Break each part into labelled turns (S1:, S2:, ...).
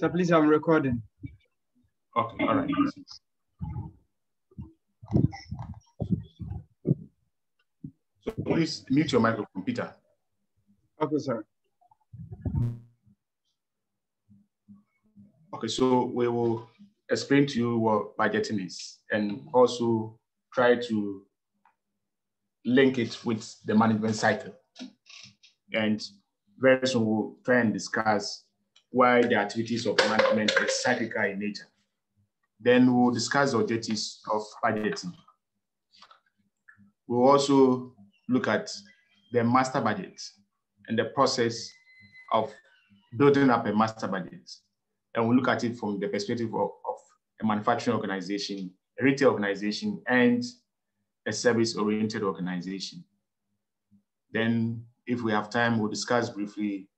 S1: So please, I'm recording.
S2: Okay, all right. So please mute your microphone, Peter.
S1: Okay, sir.
S2: Okay, so we will explain to you what budgeting is and also try to link it with the management cycle. And very soon we'll try and discuss why the activities of management are cyclical in nature. Then we'll discuss the objectives of budgeting. We'll also look at the master budget and the process of building up a master budget. And we'll look at it from the perspective of, of a manufacturing organization, a retail organization, and a service-oriented organization. Then, if we have time, we'll discuss briefly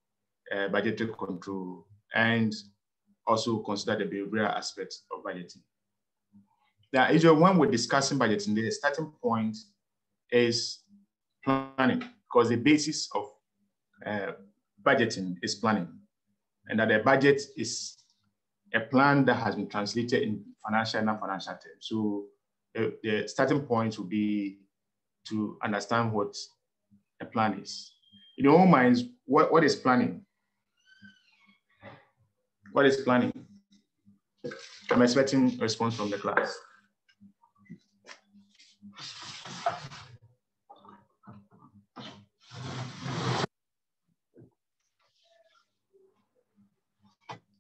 S2: uh, budgetary control and also consider the behavioral aspects of budgeting. Now, usually when we're discussing budgeting, the starting point is planning because the basis of uh, budgeting is planning and that the budget is a plan that has been translated in financial and non-financial terms. So the, the starting point would be to understand what a plan is. In your own minds, what, what is planning? What is planning? I'm expecting a response from the class.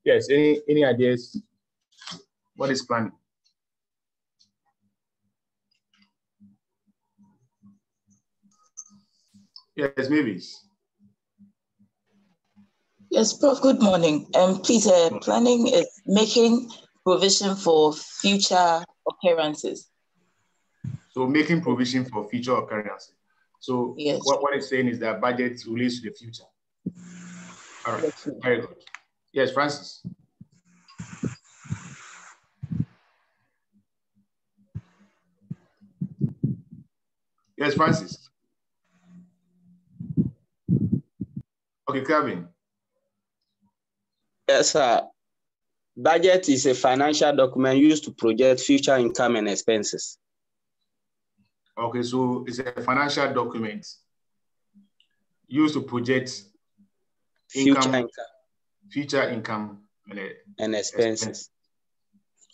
S2: Yes, any, any ideas? What is planning? Yes, maybe.
S3: Yes, Prof, good morning. Um, please, uh, planning is making provision for future occurrences.
S2: So making provision for future occurrences. So
S3: Yes.
S2: what, what it's saying is that budget relates to the future. All right,
S3: Yes.
S2: very good. Yes, Francis. Yes, Francis. Okay, Kevin.
S4: Yes, sir. Budget is a financial document used to project future income and expenses.
S2: Okay, so it's a financial document used to project
S4: Future
S2: Income.
S4: income,
S2: future income and uh,
S4: and expenses.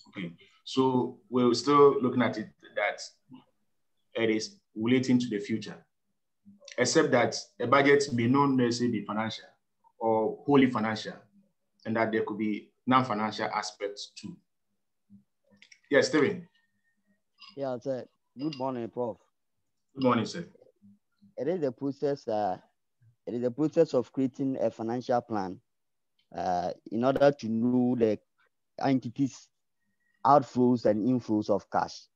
S2: Okay, so we're still looking at it that it is relating to the future, except that a budget may not necessarily be financial or wholly financial, and that there could be non-financial aspects too. Yes, Steven.
S5: Yeah, sir. Good morning, Prof.
S2: Good morning, sir.
S5: It is a process. Uh, it is a process of creating a financial plan uh, in order to know the entities' outflows and inflows of cash.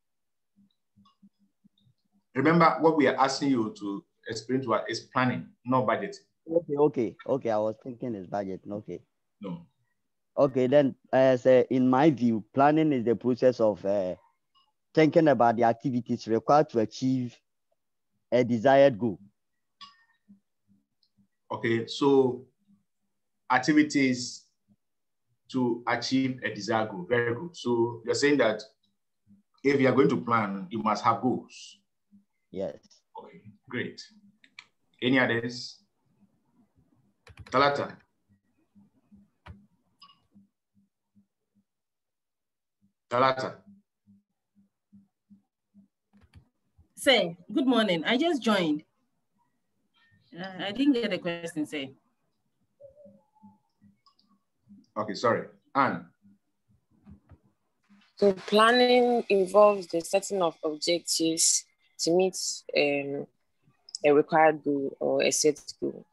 S2: Remember, what we are asking you to explain to us is planning, not budgeting.
S5: Okay, okay, okay. I was thinking it's budget. Okay,
S2: No.
S5: okay. Then, as uh, in my view, planning is the process of uh, thinking about the activities required to achieve a desired goal.
S2: Okay, so activities to achieve a desired goal. Very good. So you're saying that if you are going to plan, you must have goals.
S5: Yes.
S2: Okay, great. Any others? Talata. Talata.
S6: Say, good morning. I just joined. Uh, I didn't get the question, say.
S2: Okay, sorry. Anne.
S7: So planning involves the setting of objectives to meet um, a required goal or a set goal.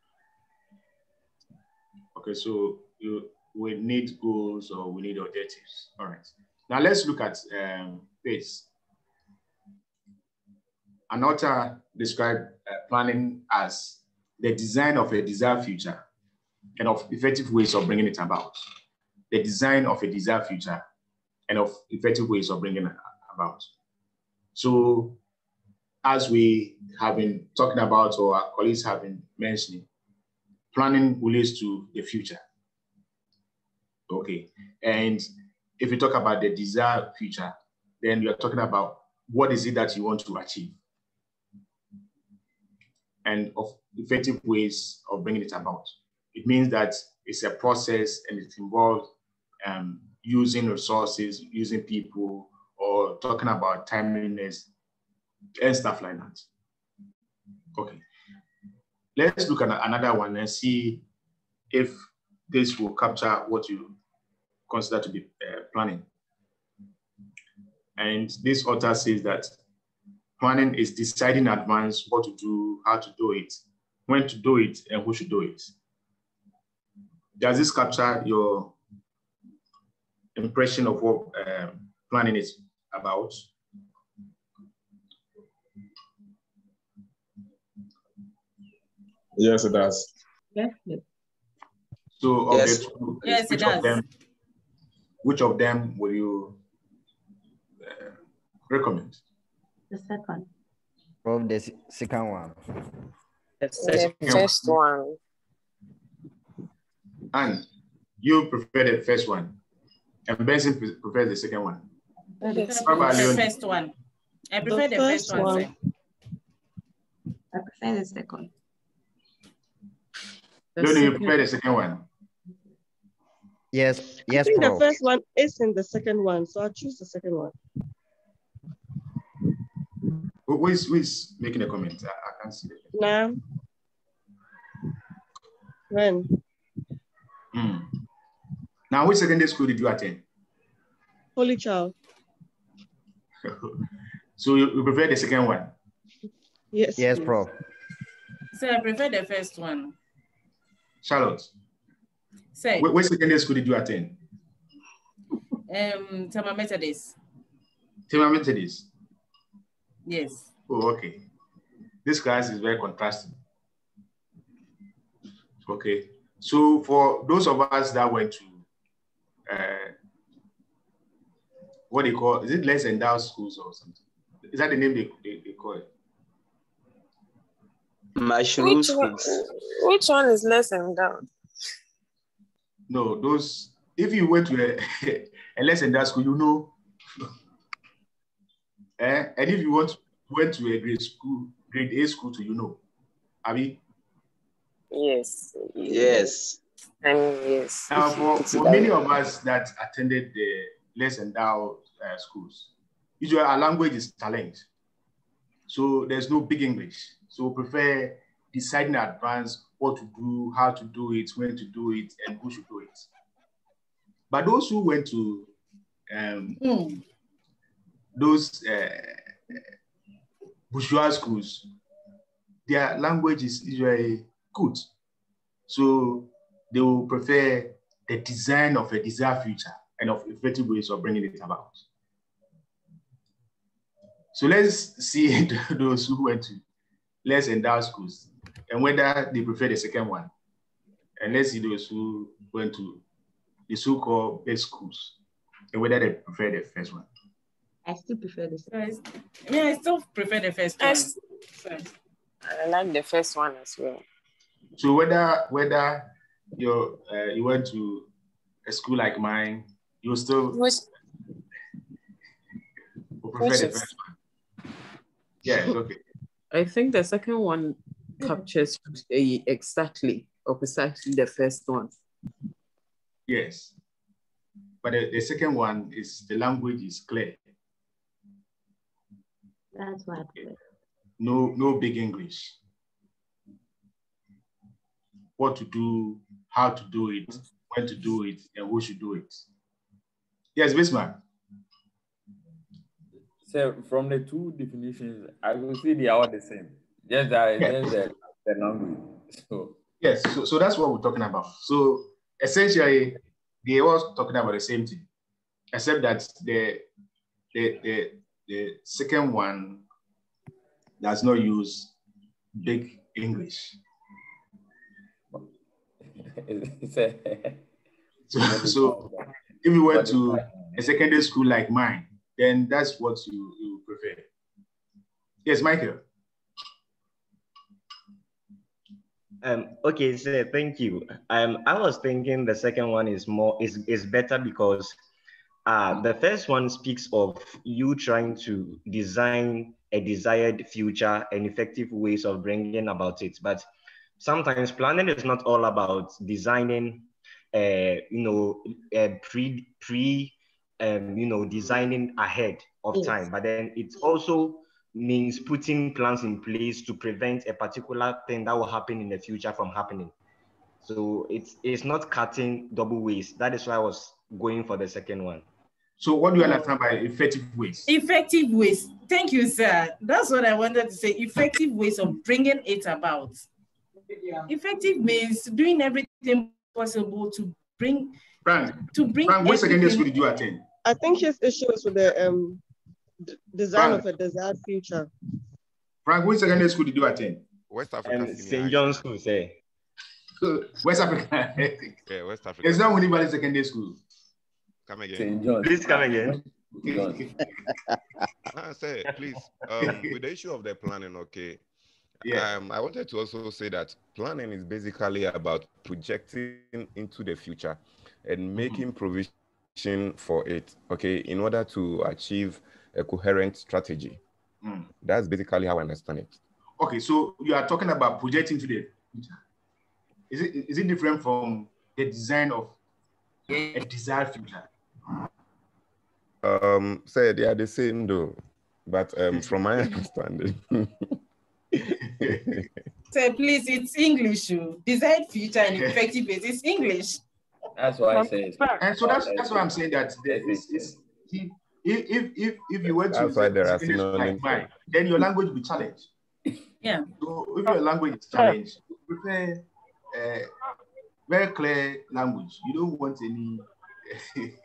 S2: Okay, so you we need goals or we need objectives. All right. Now let's look at um, this. An author described uh, planning as the design of a desired future and of effective ways of bringing it about. The design of a desired future and of effective ways of bringing it about. So, as we have been talking about, or our colleagues have been mentioning, planning relates to the future. Okay. And if you talk about the desired future, then you're talking about what is it that you want to achieve and of effective ways of bringing it about. It means that it's a process and it involves um, using resources, using people, or talking about timeliness and stuff like that. Okay. Let's look at another one and see if this will capture what you consider to be uh, planning. And this author says that planning is deciding in advance what to do, how to do it, when to do it, and who should do it. Does this capture your impression of what um, planning is about?
S8: Yes, it does.
S6: Yeah.
S2: So,
S4: Yes.
S2: two,
S6: Yes, it
S2: which
S6: does.
S2: them, which of them will you uh, recommend?
S9: The second.
S10: From the second one.
S7: The
S2: second
S7: first one.
S2: And you prefer the first one, and Benson pre- prefers the second one.
S6: I
S7: Yes.
S6: Prefer the first one. I prefer the,
S9: first
S6: first one.
S9: one. I prefer the second.
S2: No, no, you prefer the second one.
S10: Yes, yes.
S11: I
S10: yes,
S11: think the first one is in the second one, so I'll choose the second one.
S2: Who, who is, who is making a comment? I, I can't see it.
S11: Now, when?
S2: Hmm. Now, which secondary school did you attend?
S11: Holy Child.
S2: so you, you prefer the second one?
S11: Yes.
S10: Yes,
S11: please.
S10: bro.
S6: So I prefer the first one.
S2: Charlotte,
S6: Say,
S2: wh- which secondary school did you attend?
S6: um, Tema Methodist.
S2: Tema Methodist.
S6: Yes.
S2: Oh, okay. This class is very contrasting. Okay. So for those of us that went to uh, what they call is it less endowed schools or something? Is that the name they, they, they call it?
S4: Mushroom
S7: Which one, which one is less endowed?
S2: No, those if you went to a, a less endowed school, you know. eh? And if you want went to a grade school, grade A school to you know. Abi,
S7: Yes.
S4: Yes.
S7: I mean, yes.
S2: Now, for, for many of us that attended the less endowed uh, schools, usually our language is talent. So there's no big English. So we prefer deciding in advance what to do, how to do it, when to do it, and who should do it. But those who went to um,
S6: Hmm.
S2: those uh, bourgeois schools, their language is usually good. So they will prefer the design of a desired future and of effective ways of bringing it about. So let's see those who went to less endowed schools and whether they prefer the second one. And let's see those who went to the so-called best schools and whether they prefer the first one.
S9: I still prefer the
S6: first. I, I mean, I still prefer the first
S7: I,
S6: one.
S7: s-
S6: So,
S7: I like the first one as well.
S2: So whether whether you uh, you went to a school like mine, you still
S7: Which,
S2: prefer
S7: which
S2: the
S7: is,
S2: first one. Yeah, it's okay.
S12: I think the second one captures exactly or precisely the first one.
S2: Yes. But the, the second one is the language is clear.
S9: That's why I prefer.
S2: No, no big English. What to do, how to do it, when to do it, and who should do it. Yes, Bismarck.
S13: So from the two definitions, I will say they are all the same. Just that
S2: Yeah.
S13: just the, the language. So
S2: Yes, so, so that's what we're talking about. So essentially, they all talking about the same thing, except that the the the, the second one does not use big English. So, so if you went to a secondary school like mine, then that's what you, you prefer. Yes, Michael.
S8: Um, okay, so thank you. Um, I was thinking the second one is more is is better because uh, the first one speaks of you trying to design a desired future and effective ways of bringing about it. But sometimes planning is not all about designing, uh, you know, uh, pre pre, um, you know, designing ahead of
S3: Yes.
S8: time. But then it's also means putting plans in place to prevent a particular thing that will happen in the future from happening. So it's it's not cutting double ways. That is why I was going for the second one.
S2: So what do you understand by effective ways?
S6: Effective ways. Thank you, sir. That's what I wanted to say. Effective ways of bringing it about. Effective means doing everything possible to bring
S2: Frank,
S6: to bring
S2: Frank, what secondary school
S6: everything-
S2: did you attend?
S11: I think his issue is with the um d- design
S2: Frank.
S11: of a desired future.
S2: Frank, which secondary school did you attend?
S14: West Africa
S8: Um, St. John's School, say.
S2: West Africa.
S14: Yeah, West Africa.
S2: It's not anybody secondary school.
S14: Come again.
S13: St. John.
S8: Please come again.
S14: Ah, say, please, um, with the issue of the planning, okay.
S2: Yeah.
S14: Um, I wanted to also say that planning is basically about projecting into the future and making provision for it, okay, in order to achieve a coherent strategy.
S2: Mm.
S14: That's basically how I understand it.
S2: Okay, so you are talking about projecting to the future. Is it is it different from the design of a desired future?
S14: Um, say they are the same though, but um, from my understanding,
S6: Sir, please, it's English. oh. Desired future and effective ways. It's English.
S13: That's why I say.
S2: And so that's that's why I'm saying that there is, is if, if if if you went to
S14: That's why there are
S2: secondary like mine, then your language will be challenged.
S6: Yeah.
S2: So if your language is challenged, prepare uh, very clear language. You don't want any.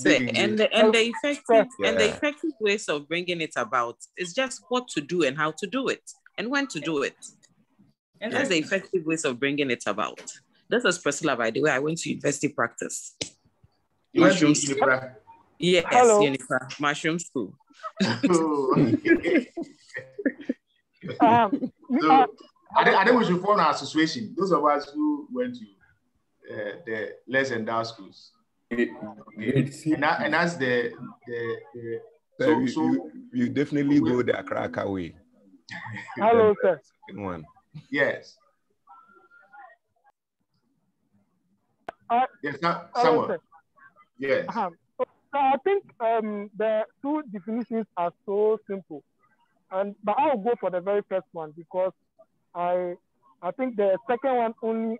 S12: So, and the, and the effective and the effective ways of bringing it about is just what to do and how to do it and when to do it. And that's the effective ways of bringing it about. This is Priscilla, by the way. I went to university practice.
S2: You went to
S12: Mushroom school.
S2: Unipra?
S12: Yes,
S2: Hello.
S12: Unipra, mushroom school.
S2: Um, so, I, think, I think we should form an association. Those of us who went to uh, the less endowed schools. Okay. And, that, and that's the, the, the
S14: so,
S2: so,
S14: you,
S2: so
S14: you, you definitely go the Accra way.
S2: Hello,
S14: sir. One.
S2: yes.
S15: Uh,
S2: Yes, Sam-
S15: hello,
S2: Samuel.
S15: sir.
S2: Yes.
S15: Uh-huh. So I think um, the two definitions are so simple, and but I'll go for the very first one because I I think the second one only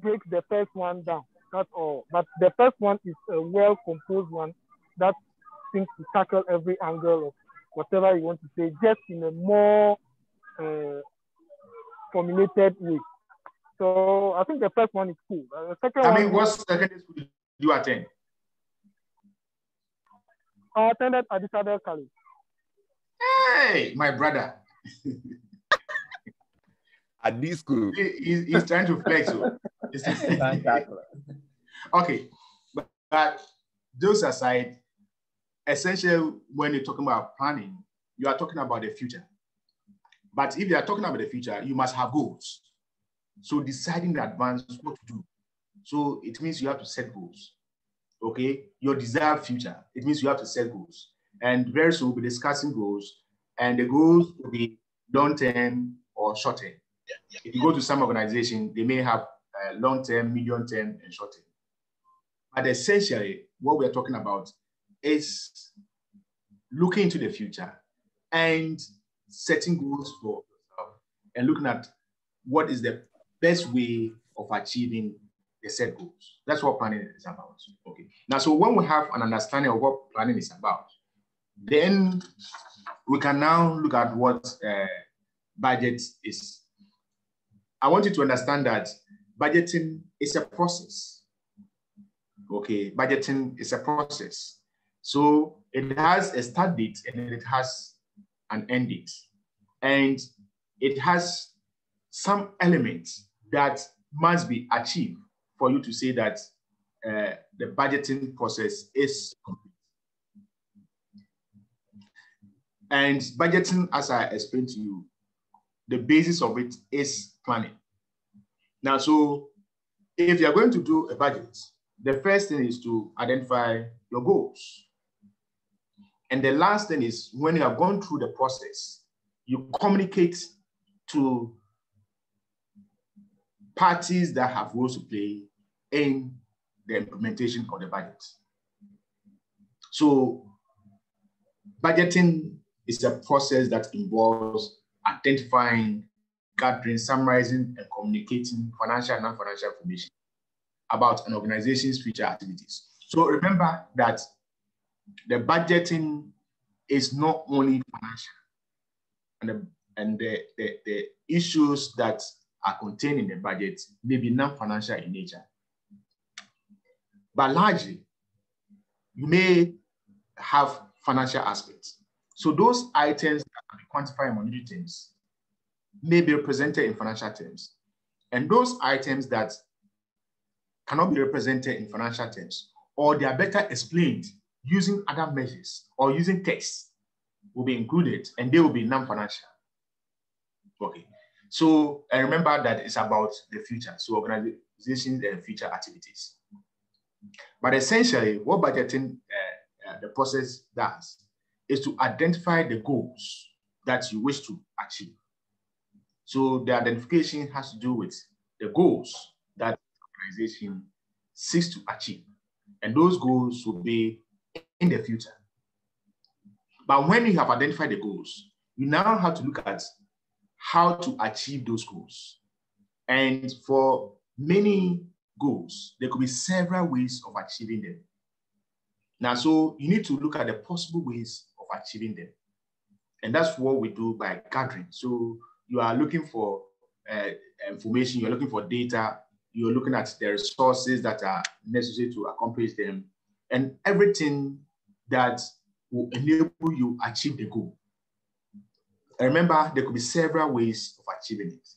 S15: breaks the first one down. That's all. But the first one is a well composed one that seems to tackle every angle of whatever you want to say, just in a more uh, formulated way. So I think the first one is cool. Uh, the second
S2: I
S15: one
S2: mean, what secondary school did you attend?
S15: I attended Adisadel College.
S2: Hey, my brother.
S14: At this school.
S2: He, he's, he's trying to flex. oh. Okay, but, but those aside, essentially, when you're talking about planning, you are talking about the future. But if you are talking about the future, you must have goals. So deciding in advance what to do. So it means you have to set goals. Okay, your desired future. It means you have to set goals. And very soon we'll be discussing goals, and the goals will be long term or short term. If you go to some organization, they may have uh, long term, medium term, and short term. But essentially, what we're talking about is looking into the future and setting goals for yourself and looking at what is the best way of achieving the set goals. That's what planning is about. Okay. Now, so when we have an understanding of what planning is about, then we can now look at what uh, budget is. I want you to understand that budgeting is a process. Okay, budgeting is a process. So it has a start date and it has an end date. And it has some elements that must be achieved for you to say that uh, the budgeting process is complete. And budgeting, as I explained to you, the basis of it is planning. Now, so if you're going to do a budget, the first thing is to identify your goals. And the last thing is when you have gone through the process, you communicate to parties that have roles to play in the implementation of the budget. So budgeting is a process that involves identifying, gathering, summarizing, and communicating financial and non-financial information about an organization's future activities. So remember that the budgeting is not only financial, and the, and the, the, the issues that are contained in the budget may be non-financial in nature. But largely, you may have financial aspects. So those items that can be quantified in monetary terms may be represented in financial terms. And those items that cannot be represented in financial terms, or they are better explained using other measures or using text will be included and they will be non-financial. Okay. So and remember that it's about the future. So organizations and future activities. But essentially, what budgeting uh, uh, the process does is to identify the goals that you wish to achieve. So the identification has to do with the goals that organization seeks to achieve. And those goals will be in the future. But when you have identified the goals, you now have to look at how to achieve those goals. And for many goals, there could be several ways of achieving them. Now, so you need to look at the possible ways of achieving them. And that's what we do by gathering. So you are looking for uh, information, you're looking for data, you're looking at the resources that are necessary to accomplish them, and everything that will enable you achieve the goal. And remember, there could be several ways of achieving it.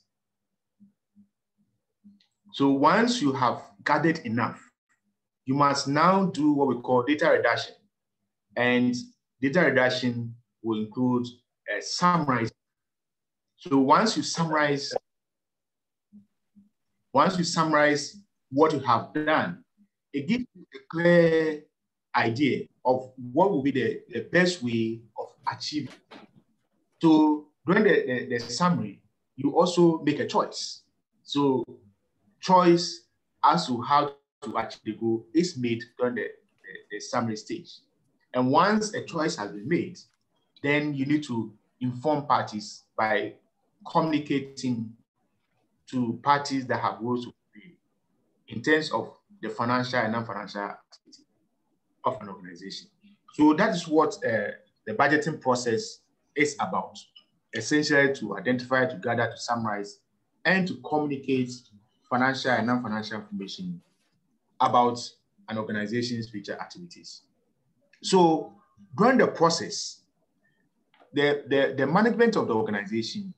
S2: So once you have gathered enough, you must now do what we call data reduction. And data reduction will include uh, a summary. So once you summarize, once you summarize what you have done, it gives you a clear idea of what will be the, the best way of achieving. So during the, the, the summary, you also make a choice. So choice as to how to the goal is made during the, the, the, summary stage. And once a choice has been made, then you need to inform parties by communicating to parties that have roles to play in terms of the financial and non-financial activity of an organization. So that is what uh, the budgeting process is about, essentially to identify, to gather, to summarize, and to communicate financial and non-financial information about an organization's future activities. So during the process, the, the, the management of the organization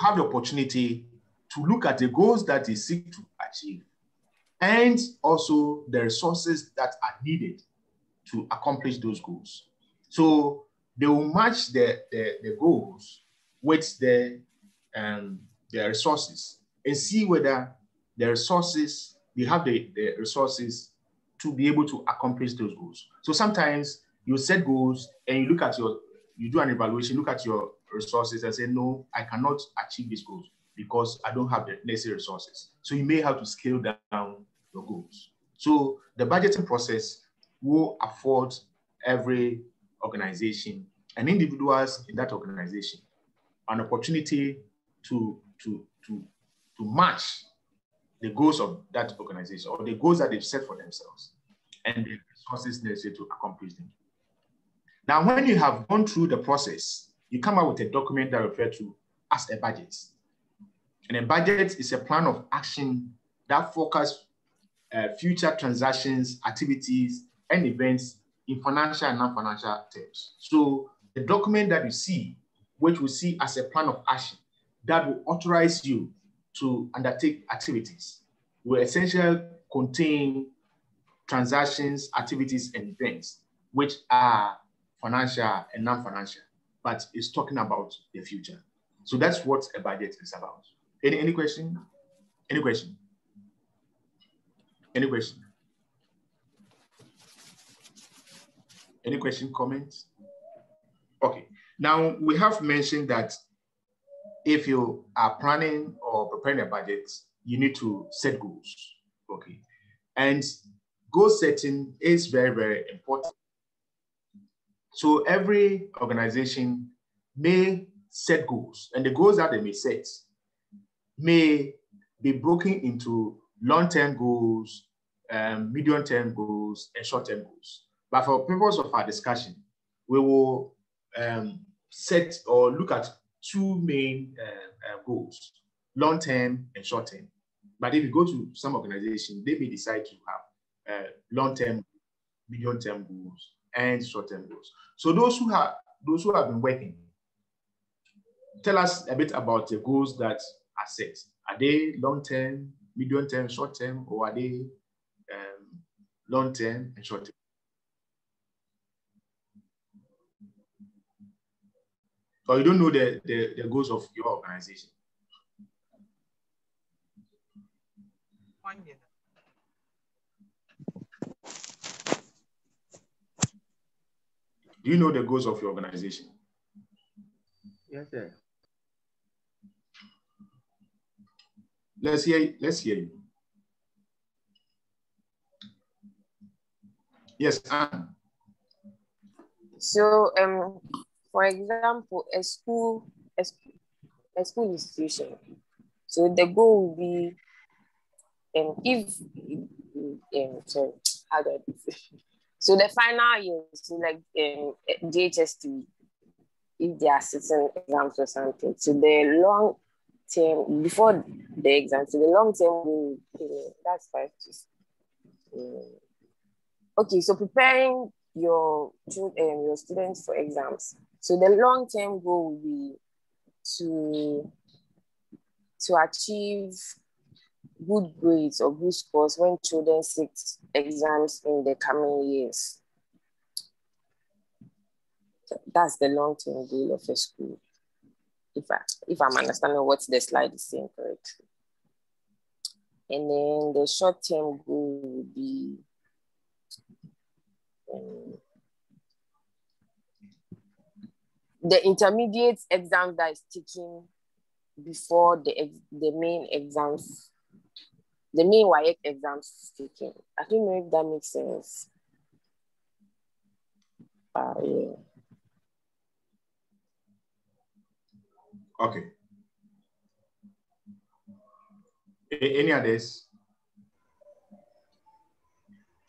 S2: have the opportunity to look at the goals that they seek to achieve and also the resources that are needed to accomplish those goals. So they will match the, the, the goals with the, um, the resources and see whether the resources, you have the, the resources to be able to accomplish those goals. So sometimes you set goals and you look at your, you do an evaluation, look at your resources and say, no, I cannot achieve these goals because I don't have the necessary resources. So you may have to scale down your goals. So the budgeting process will afford every organization and individuals in that organization an opportunity to, to, to, to match the goals of that organization or the goals that they've set for themselves and the resources necessary to accomplish them. Now, when you have gone through the process, you come out with a document that refer to as a budget. And a budget is a plan of action that focus uh, future transactions, activities, and events in financial and non-financial terms. So the document that you see, which we see as a plan of action that will authorize you to undertake activities, will essentially contain transactions, activities, and events, which are financial and non-financial, but it's talking about the future. So that's what a budget is about. Any, any question? Any question? Any question? Any question, comments? Okay. Now we have mentioned that if you are planning or preparing a budget, you need to set goals. Okay. And goal setting is very, very important. So every organization may set goals, and the goals that they may set may be broken into long-term goals, um, medium-term goals, and short-term goals. But for purpose of our discussion, we will um, set or look at two main uh, uh, goals, long-term and short-term. But if you go to some organization, they may decide to have uh, long-term, medium-term goals, and short-term goals. So those who have those who have been working, tell us a bit about the goals that are set. Are they long-term, medium-term, short-term, or are they um, long-term and short-term? Or you don't know the, the, the goals of your organization?
S12: One year.
S2: Do you know the goals of your organization?
S8: Yes, sir.
S2: Let's hear, let's hear you. Yes, Anne.
S7: So, um, for example, a school, a, a school institution. So the goal will be, um, if, um, sorry, how do I? So the final year, so like um, JHST, if they are sitting exams or something, so the long term, before the exam, so the long term goal, that's five to um, Okay, so preparing your um, your students for exams. So the long term goal will be to to achieve good grades or good scores when children sit exams in the coming years. That's the long term goal of a school. If I if I'm understanding what the slide is saying correctly. And then the short term goal will be um, the intermediate exam that is taken before the the main exams, the main WAEC exams is taken. I don't know if that makes sense. Uh, yeah.
S2: Okay. Any others?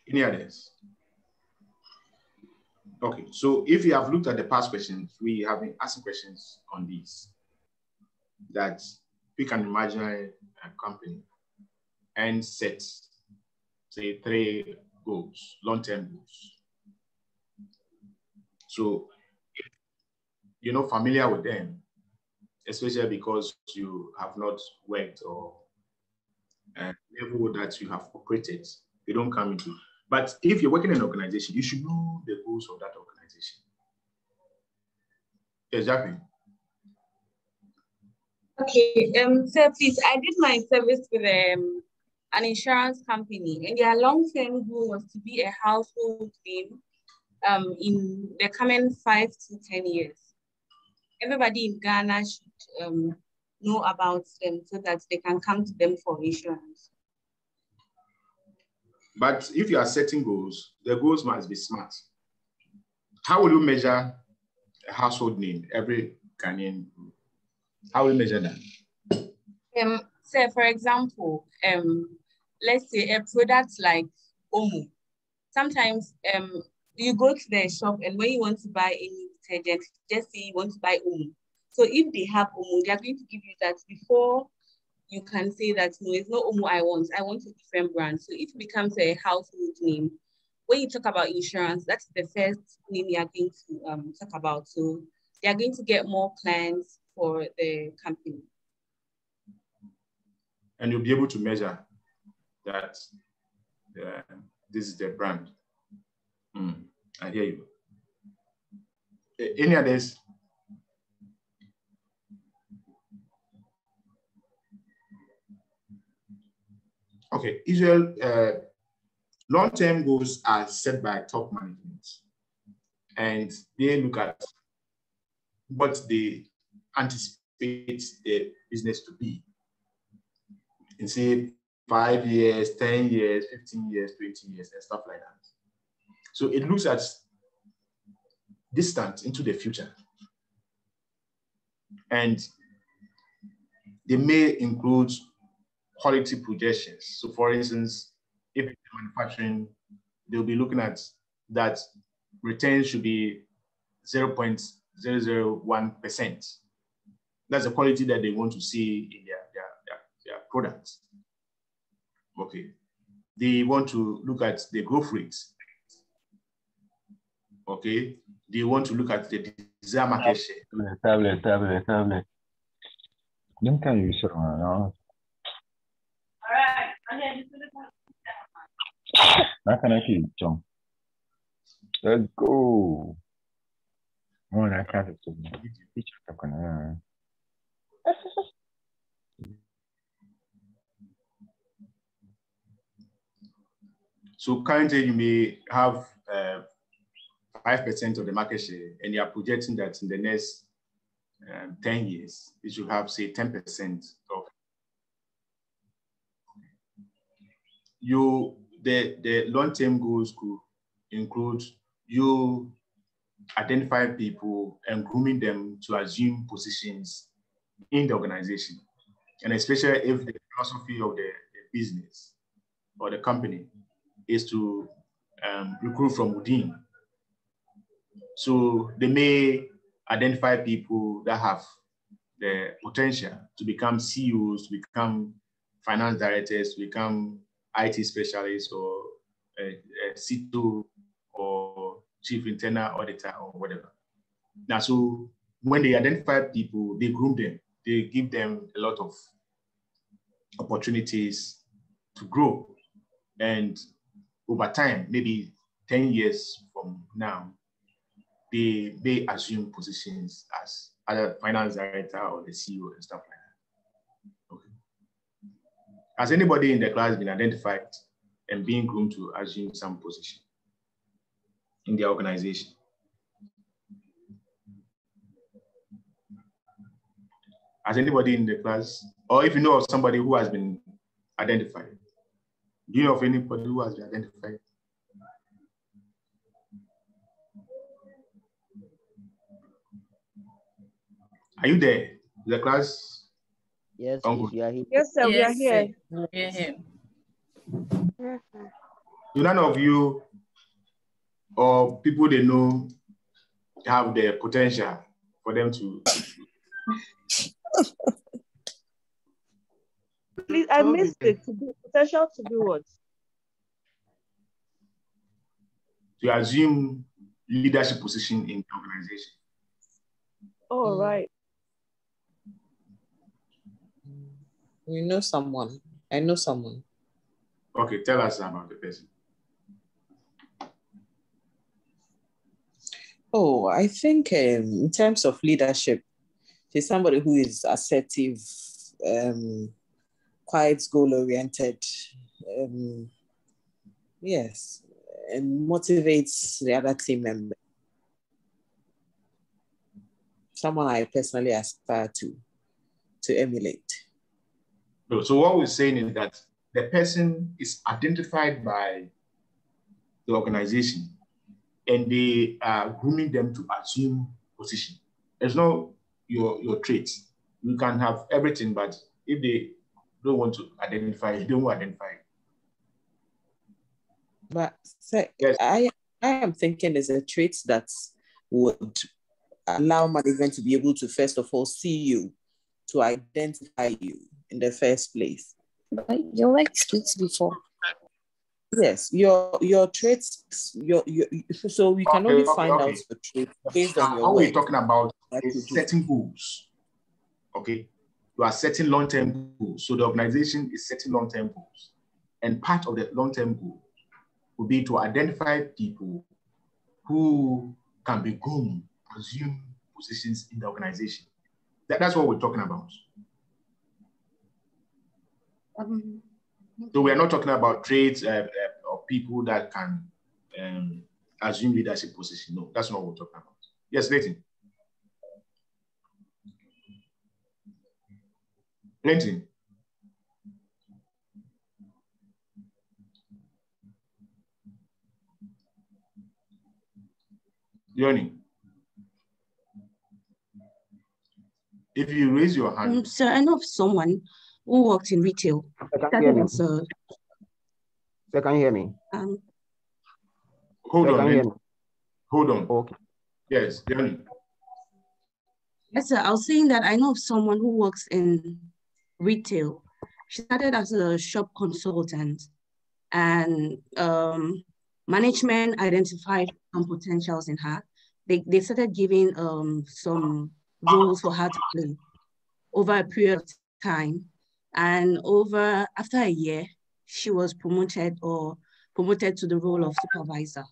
S2: Any others? Okay, so if you have looked at the past questions, we have been asking questions on these. That we can imagine a company and set, say, three goals, long-term goals. So you're not familiar with them, especially because you have not worked or uh, level that you have operated, you don't come into. But if you're working in an organization, you should know the goals of that organization. Exactly.
S16: Okay, um, sir, please, I did my service with um, an insurance company, and their long-term goal was to be a household name um, in the coming five to 10 years. Everybody in Ghana should um, know about them so that they can come to them for insurance.
S2: But if you are setting goals, the goals must be smart. How will you measure a household name, every Ghanaian? How will you measure that?
S16: Um, say, for example, um, let's say a product like Omo. Sometimes um, you go to the shop and when you want to buy any detergent, just say you want to buy Omo. So if they have Omo, they are going to give you that before you can say that no, it's not Omo I want. I want a different brand. So it becomes a household name. When you talk about insurance, that's the first name you are going to um, talk about. So they are going to get more clients for the company.
S2: And you'll be able to measure that uh, this is the brand. Mm, I hear you. Any others? Okay, Israel, uh, long-term goals are set by top management and they look at what they anticipate the business to be in say five years, 10 years, 15 years, 20 years, and stuff like that. So it looks at distance into the future. And they may include quality projections. So for instance, if it's manufacturing, they'll be looking at that return should be 0.001%. That's the quality that they want to see in their, their, their, their products. Okay. They want to look at the growth rates. Okay. They want to look at the desired market share.
S17: Tablet, tablet, tablet. Don't can you sir? No. How can I keep John? Let's go. Oh, I can't do it.
S2: So currently you may have uh, 5% of the market share and you are projecting that in the next um, 10 years, you should have say 10% of you, the, the long-term goals could include you identify people and grooming them to assume positions in the organization. And especially if the philosophy of the, the business or the company is to um, recruit from within. So they may identify people that have the potential to become CEOs, to become finance directors, to become IT specialist or a, a CITO or chief internal auditor or whatever. Now, so when they identify people, they groom them, they give them a lot of opportunities to grow. And over time, maybe 10 years from now, they may assume positions as either finance director or the CEO and stuff like that. Has anybody in the class been identified and being groomed to assume some position in the organization? Has anybody in the class, or if you know of somebody who has been identified, do you know of anybody who has been identified? Are you there? The class?
S5: Yes,
S2: Uncle.
S5: please, we are here.
S11: Yes, sir, we are
S6: Yes,
S11: here.
S6: We're here.
S2: Do none of you or people they know have the potential for them to
S11: Please, I oh, missed it. To be potential to do what?
S2: to assume leadership position in the organization?
S11: All right.
S12: You know someone. I know someone.
S2: Okay, tell us about the person.
S12: Oh, I think um, in terms of leadership, she's somebody who is assertive, um, quite goal oriented. Um, yes, and motivates the other team members. Someone I personally aspire to to emulate.
S2: So, so what we're saying is that the person is identified by the organization and they are grooming them to assume position. There's no your, your traits. You can have everything, but if they don't want to identify, they don't identify.
S12: But so I I am thinking there's a trait that would allow management to be able to first of all see you, to identify you in the first place.
S7: But you like traits before.
S12: Yes, your your traits, your, your so we can
S2: Okay,
S12: only
S2: okay,
S12: find
S2: okay.
S12: out your traits based on
S2: Now,
S12: your
S2: what we're talking about
S12: That
S2: is setting goals. Okay. You are setting long-term goals. So the organization is setting long-term goals. And part of the long-term goal would be to identify people who can be groomed, assume positions in the organization. That, that's what we're talking about.
S9: Um,
S2: So we are not talking about trades uh, uh, or people that can um, assume leadership position. No, that's not what we're talking about. Yes, Nathan. Nathan. Yoni. If you raise your hand.
S18: Um, sir, I know of someone who worked in retail.
S19: Sir, can you hear me?
S18: As a,
S19: Sir, can you hear me?
S18: um,
S2: Hold on.
S19: hear me?
S2: Hold on.
S19: Okay.
S2: Yes, Yoni.
S18: yes, sir. I was saying that I know of someone who works in retail. She started as a shop consultant, and um, management identified some potentials in her. They, they started giving um, some roles for her to play over a period of time. And over after a year, she was promoted or promoted to the role of supervisor,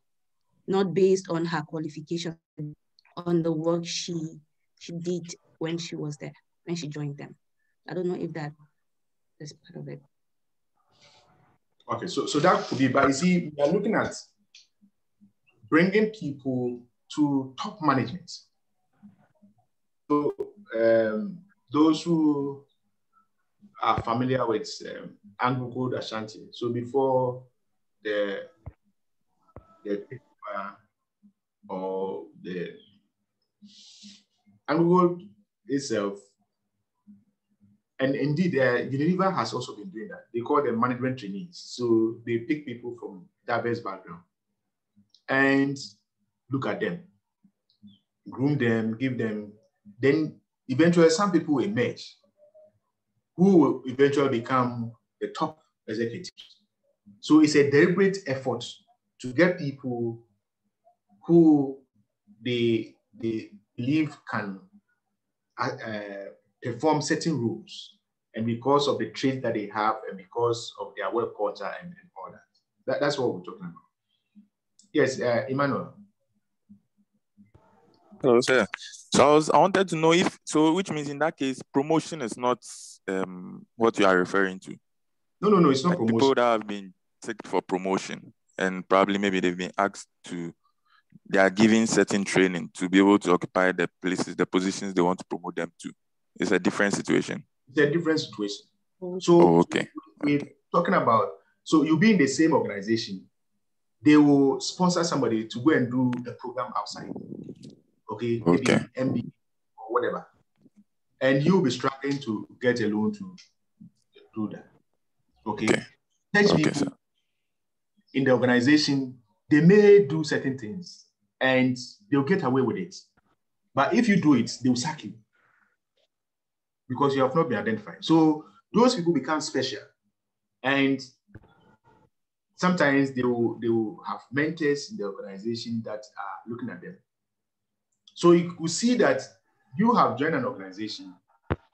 S18: not based on her qualification, on the work she she did when she was there, when she joined them. I don't know if that is part of it.
S2: Okay, so, so that could be, but you see, we are looking at bringing people to top management. So um, those who are familiar with um, Anglo Gold Ashanti, so before the the or the Anglo Gold itself, and indeed, uh, Unilever has also been doing that. They call them management trainees. So they pick people from diverse background and look at them, groom them, give them. Then eventually, some people emerge who will eventually become the top executives. So it's a deliberate effort to get people who they, they believe can uh, uh, perform certain roles. And because of the traits that they have and because of their work culture and, and all that. that. That's what we're talking about. Yes, uh, Emmanuel.
S20: Hello, sir. So I, was, I wanted to know if, so which means in that case, promotion is not um, what you are referring to.
S2: No, no, no, it's not
S20: Like
S2: promotion.
S20: people that have been taken for promotion and probably maybe they've been asked to, they are given certain training to be able to occupy the places, the positions they want to promote them to. It's a different situation.
S2: It's a different situation. So
S20: Oh, okay.
S2: we're talking about, so you'll be in the same organization. They will sponsor somebody to go and do a program outside. Okay. Maybe
S20: Okay.
S2: MBA or whatever. And you'll be struggling to get a loan to do that. Okay. Such people in the organization, they may do certain things and they'll get away with it. But if you do it, they'll sack you because you have not been identified. So those people become special. And sometimes they will, they will have mentors in the organization that are looking at them. So you could see that you have joined an organization,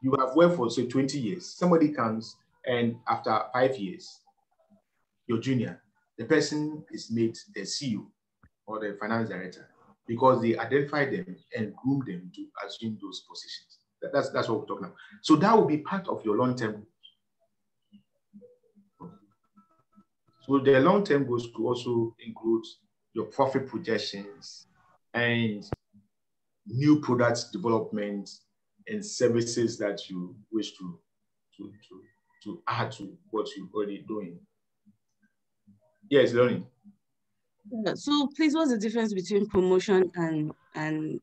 S2: you have worked for say 20 years. Somebody comes and after five years, your junior, the person is made the CEO or the finance director because they identify them and groom them to assume those positions. That- That's, that's what we're talking about. So that will be part of your long-term. So the long-term goals could also include your profit projections and new product development and services that you wish to, to, to, to add to what you're already doing. Yes, learning.
S18: So please, what's the difference between promotion and and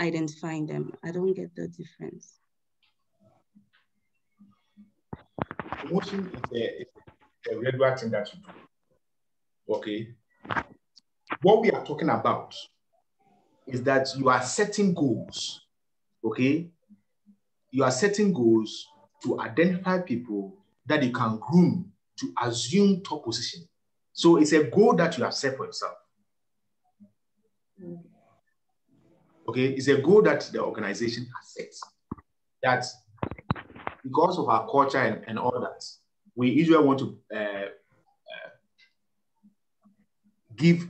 S18: identifying them? I don't get the difference.
S2: Promotion is a, is a regular thing that you do. Okay. What we are talking about is that you are setting goals. Okay. You are setting goals to identify people that you can groom to assume top position. So it's a goal that you have set for yourself. Okay, it's a goal that the organization has set. That because of our culture and, and all that, we usually want to uh, uh, give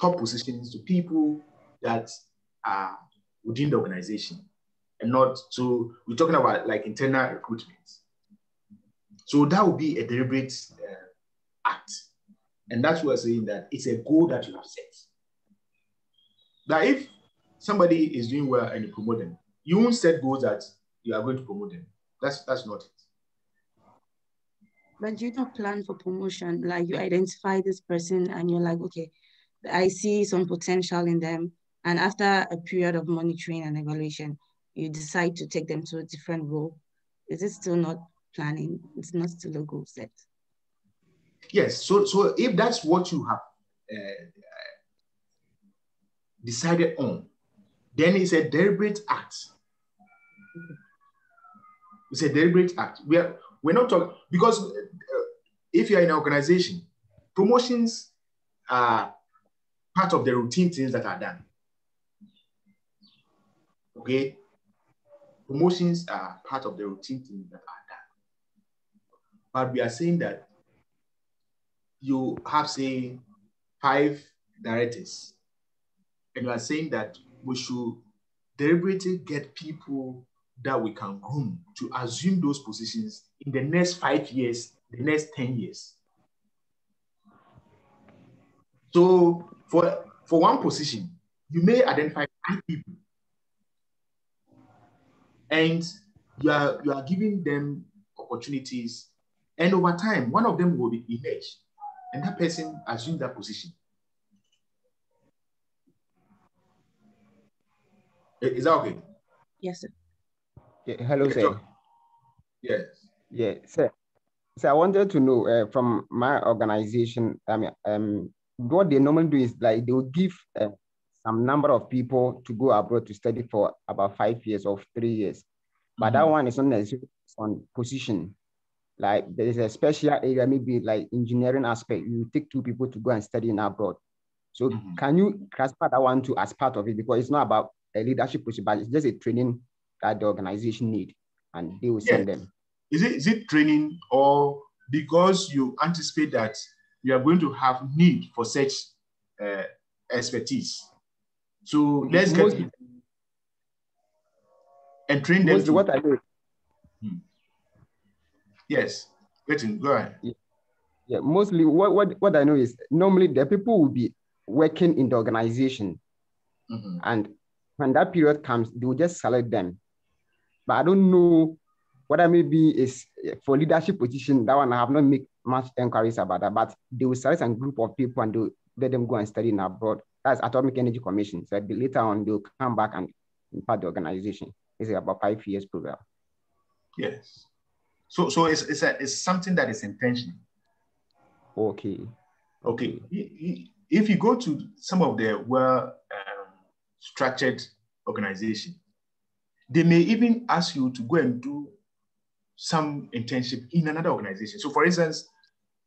S2: top positions to people that are within the organization and not so we're talking about like internal recruitment. So that would be a deliberate uh, act. And that's why we're saying that it's a goal that you have set. That if somebody is doing well and you promote them, you won't set goals that you are going to promote them. That's that's not it.
S18: But you don't plan for promotion. Like you identify this person and you're like, okay, I see some potential in them. And after a period of monitoring and evaluation, you decide to take them to a different role. Is it still not planning? It's not still a goal set.
S2: Yes. So so if that's what you have uh, decided on, then it's a deliberate act. It's a deliberate act. We are we're not talking because uh, if you're in an organization, promotions are part of the routine things that are done. Okay, promotions are part of the routine things that are done. But we are saying that you have say five directors, and you are saying that we should deliberately get people that we can groom to assume those positions in the next five years, the next 10 years. So for, for one position, you may identify five people and you are, you are giving them opportunities and over time, one of them will be emerge and that person assume that position. Is that okay?
S18: Yes, sir.
S19: Yeah, hello, sir.
S2: Yes.
S19: Yeah, sir. So I wanted to know uh, from my organization, I mean, um, what they normally do is like they will give uh, some number of people to go abroad to study for about five years or three years. But that one is not necessarily on position. Like there is a special area, maybe like engineering aspect. You take two people to go and study in abroad. So can you classify that one too as part of it? Because it's not about a leadership position, but it's just a training that the organization need, and they will send
S2: Yes.
S19: them.
S2: Is it, is it training or because you anticipate that you are going to have need for such uh, expertise? So let's get
S19: Mostly-
S2: and train them.
S19: Mostly
S2: to-
S19: what I do,
S2: Yes, getting go ahead.
S19: yeah, mostly what, what, what I know is normally the people will be working in the organization.
S2: Mm-hmm.
S19: And when that period comes, they will just select them. But I don't know what I may be is eh, for leadership position. That one I have not made much inquiries about that. But they will select a group of people and they let them go and study in abroad. That's Atomic Energy Commission. So later on, they'll come back and impact the organization. It's about five years program.
S2: Yes. So so it's it's, a, it's something that is intentional.
S19: Okay.
S2: Okay. If you go to some of the well um, structured organization, they may even ask you to go and do some internship in another organization. So, for instance,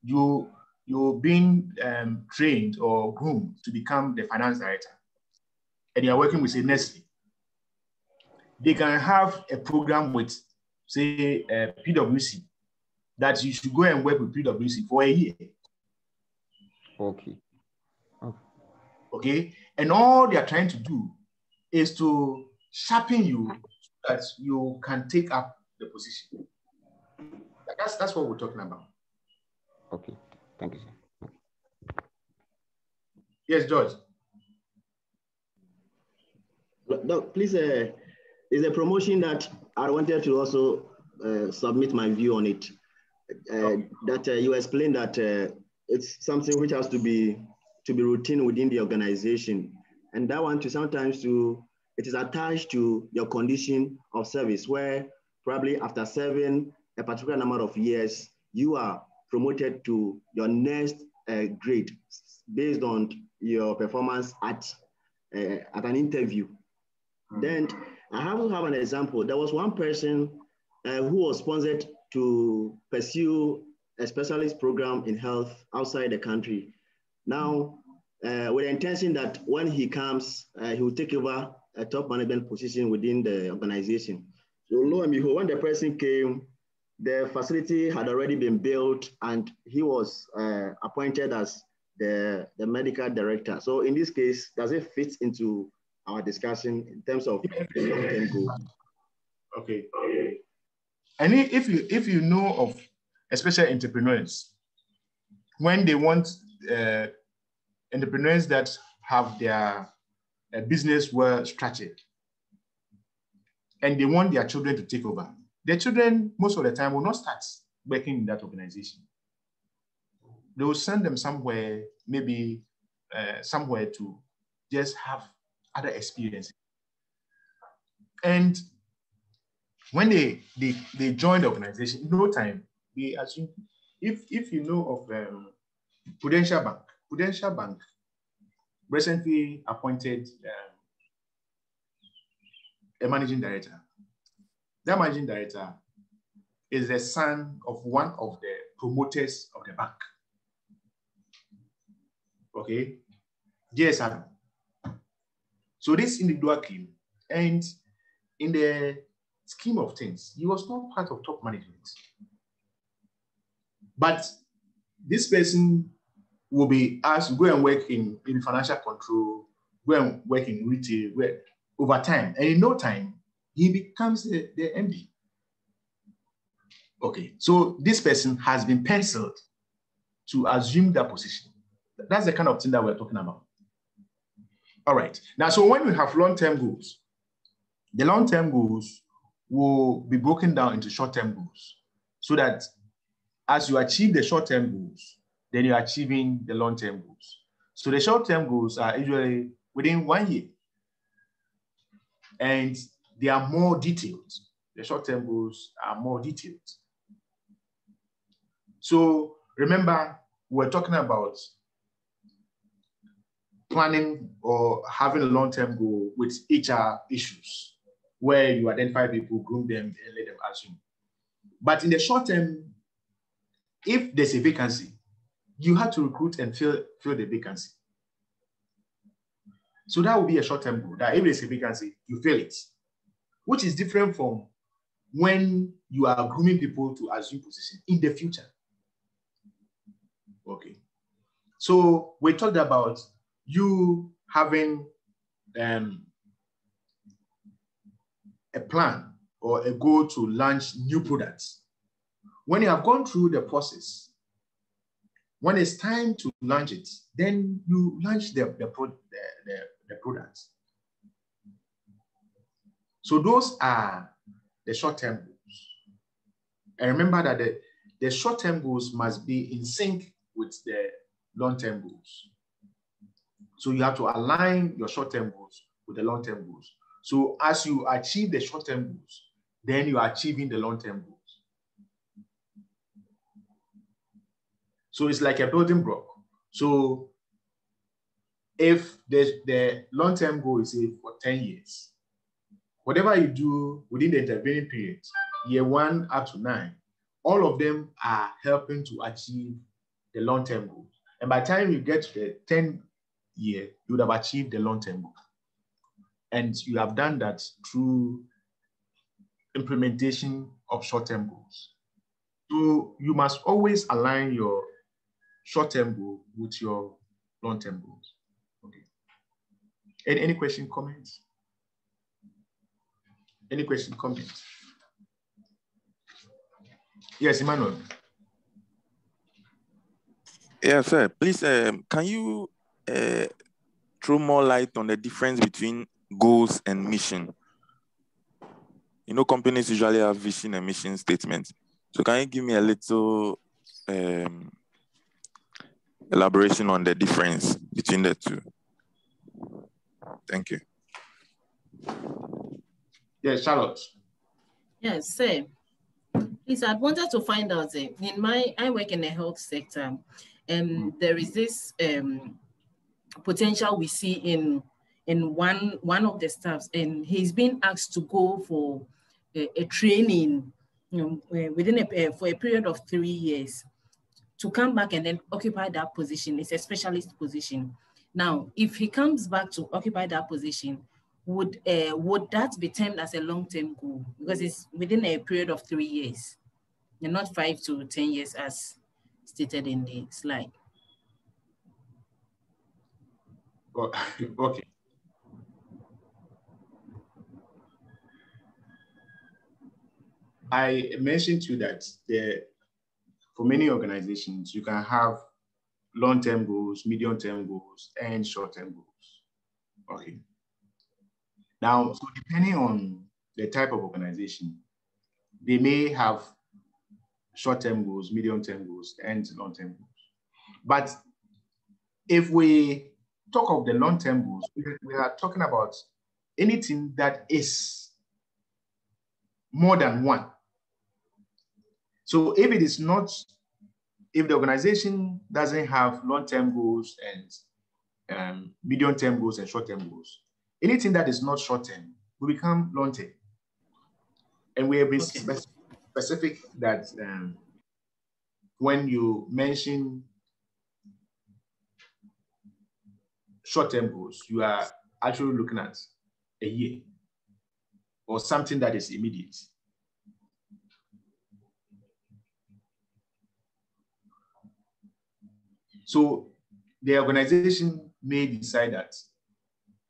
S2: you you're being um, trained or groomed to become the finance director, and you're working with say Nestle. They can have a program with say uh, PwC that you should go and work with PwC for a year.
S19: Okay.
S2: okay? And all they are trying to do is to sharpen you so that you can take up the position. That's that's what we're talking about.
S19: Okay. Thank you, sir.
S2: Yes, George.
S21: Doc, please, uh, is a promotion that I wanted to also uh, submit my view on it. Uh, that uh, you explained that uh, it's something which has to be to be routine within the organization, and that one to sometimes to it is attached to your condition of service, where probably after serving a particular number of years, you are promoted to your next uh, grade based on your performance at uh, at an interview. Then I have to have an example. There was one person uh, who was sponsored to pursue a specialist program in health outside the country. Now, uh, with the intention that when he comes, uh, he will take over a top management position within the organization. So lo and behold, when the person came, the facility had already been built and he was uh, appointed as the, the medical director. So in this case, does it fit into our discussion in terms of the long-term goal?
S2: Okay. And if you if you know of especially entrepreneurs, when they want uh, entrepreneurs that have their uh, business well structured and they want their children to take over, their children, most of the time, will not start working in that organization. They will send them somewhere, maybe uh, somewhere to just have other experiences. And when they, they, they join the organization, no time, they assume, if, if you know of um, Prudential Bank, Prudential Bank recently appointed um, a managing director. That managing director is the son of one of the promoters of the bank. Okay, GSR. So this individual came, and in the scheme of things, he was not part of top management. But this person will be asked to go and work in, in financial control, go and work in retail, where over time, and in no time, he becomes the, the MD. Okay, so this person has been penciled to assume that position. That's the kind of thing that we're talking about. All right, now, so when we have long-term goals, the long-term goals will be broken down into short-term goals so that as you achieve the short-term goals, then you're achieving the long-term goals. So the short-term goals are usually within one year. And they are more detailed. The short-term goals are more detailed. So remember, we're talking about planning or having a long-term goal with HR issues, where you identify people, groom them, and let them assume. But in the short term, if there's a vacancy, you have to recruit and fill, fill the vacancy. So that will be a short-term goal. That if there's a vacancy, you fill it, which is different from when you are grooming people to assume position in the future. Okay. So we talked about you having um, a plan or a goal to launch new products. When you have gone through the process, when it's time to launch it, then you launch the, the, the, the, the products. So those are the short-term goals. And remember that the, the short-term goals must be in sync with the long-term goals. So you have to align your short-term goals with the long-term goals. So as you achieve the short-term goals, then you are achieving the long-term goals. So it's like a building block. So if the, the long-term goal is for 10 years, whatever you do within the intervening period, year one up to nine, all of them are helping to achieve the long-term goals. And by the time you get to the 10 year, you would have achieved the long-term goal. And you have done that through implementation of short-term goals. So you must always align your short-term goal with your long-term goals. Okay. Any, any question, comments? Any question, comments? Yes, Emmanuel.
S20: Yeah, sir. Please, um, can you uh, throw more light on the difference between goals and mission? You know, companies usually have vision and mission statements. So can you give me a little um, elaboration on the difference between the two? Thank you.
S2: Yes, Charlotte.
S6: Yes, sir. Please, I wanted to find out, uh, in my, I work in the health sector, and um, there is this um, potential we see in in one one of the staffs, and he's been asked to go for a, a training you know, uh, within a, uh, for a period of three years to come back and then occupy that position. It's a specialist position. Now, if he comes back to occupy that position, would uh, would that be termed as a long-term goal? Because it's within a period of three years, and not five to 10 years as stated in the slide.
S2: Okay. I mentioned to you that the for many organizations, you can have long-term goals, medium-term goals, and short-term goals. Okay. Now, so depending on the type of organization, they may have short-term goals, medium-term goals, and long-term goals. But if we talk of the long-term goals, we are talking about anything that is more than one. So if it is not, if the organization doesn't have long-term goals and um, medium-term goals and short-term goals, anything that is not short-term will become long-term. And we have been okay. specific that um, when you mention short-term goals, you are actually looking at a year or something that is immediate. So the organization may decide that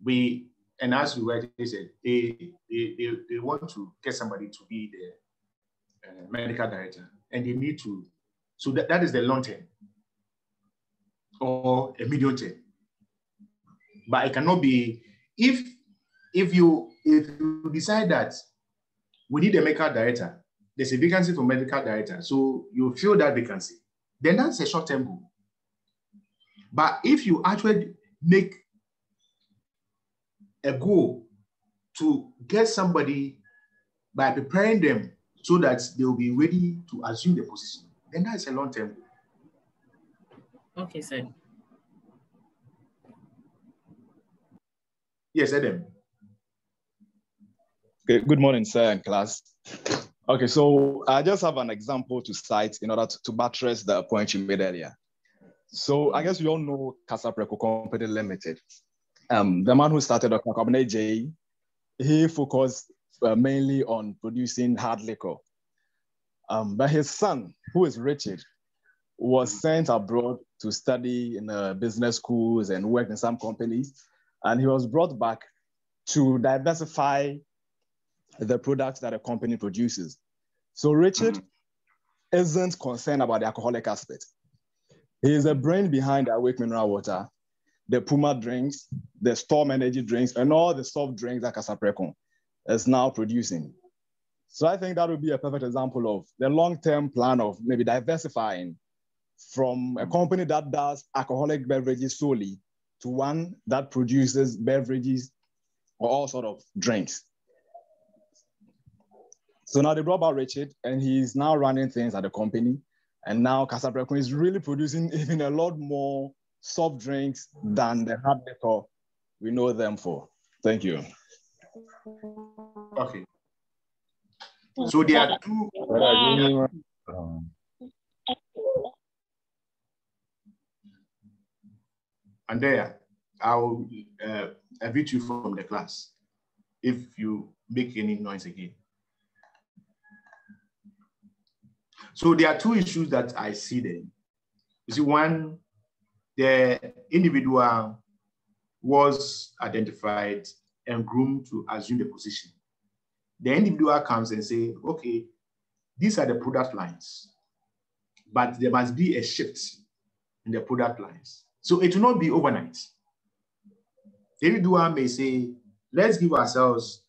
S2: we, and as we rightly said, they, they, they, they want to get somebody to be the uh, medical director and they need to, so that, that is the long term or a medium term. But it cannot be, if, if you, if you decide that we need a medical director, there's a vacancy for medical director, so you fill that vacancy, then that's a short-term goal. But if you actually make a goal to get somebody by preparing them so that they will be ready to assume the position, then that's a long term
S6: goal. Okay, sir.
S2: Yes, Adam.
S22: Okay, good morning, sir, and class. Okay, so I just have an example to cite in order to, to buttress the point you made earlier. So I guess we all know Kasapreko Company Limited. Um, the man who started the company, J, he focused uh, mainly on producing hard liquor. Um, but his son, who is Richard, was sent abroad to study in uh, business schools and work in some companies. And he was brought back to diversify the products that a company produces. So Richard mm-hmm. isn't concerned about the alcoholic aspect. He is the brain behind the Awake Mineral Water, the Puma drinks, the Storm Energy drinks, and all the soft drinks that Kasapreko is now producing. So I think that would be a perfect example of the long-term plan of maybe diversifying from a company that does alcoholic beverages solely to one that produces beverages or all sort of drinks. So now they brought back Richard, and he's now running things at the company. And now Kasapreko is really producing even a lot more soft drinks than the hard liquor we know them for. Thank you.
S2: Okay. So there are two. and there, I'll uh, evict you from the class if you make any noise again. So there are two issues that I see there. You see, one, the individual was identified and groomed to assume the position. The individual comes and say, okay, these are the product lines, but there must be a shift in the product lines. So it will not be overnight. The individual may say, let's give ourselves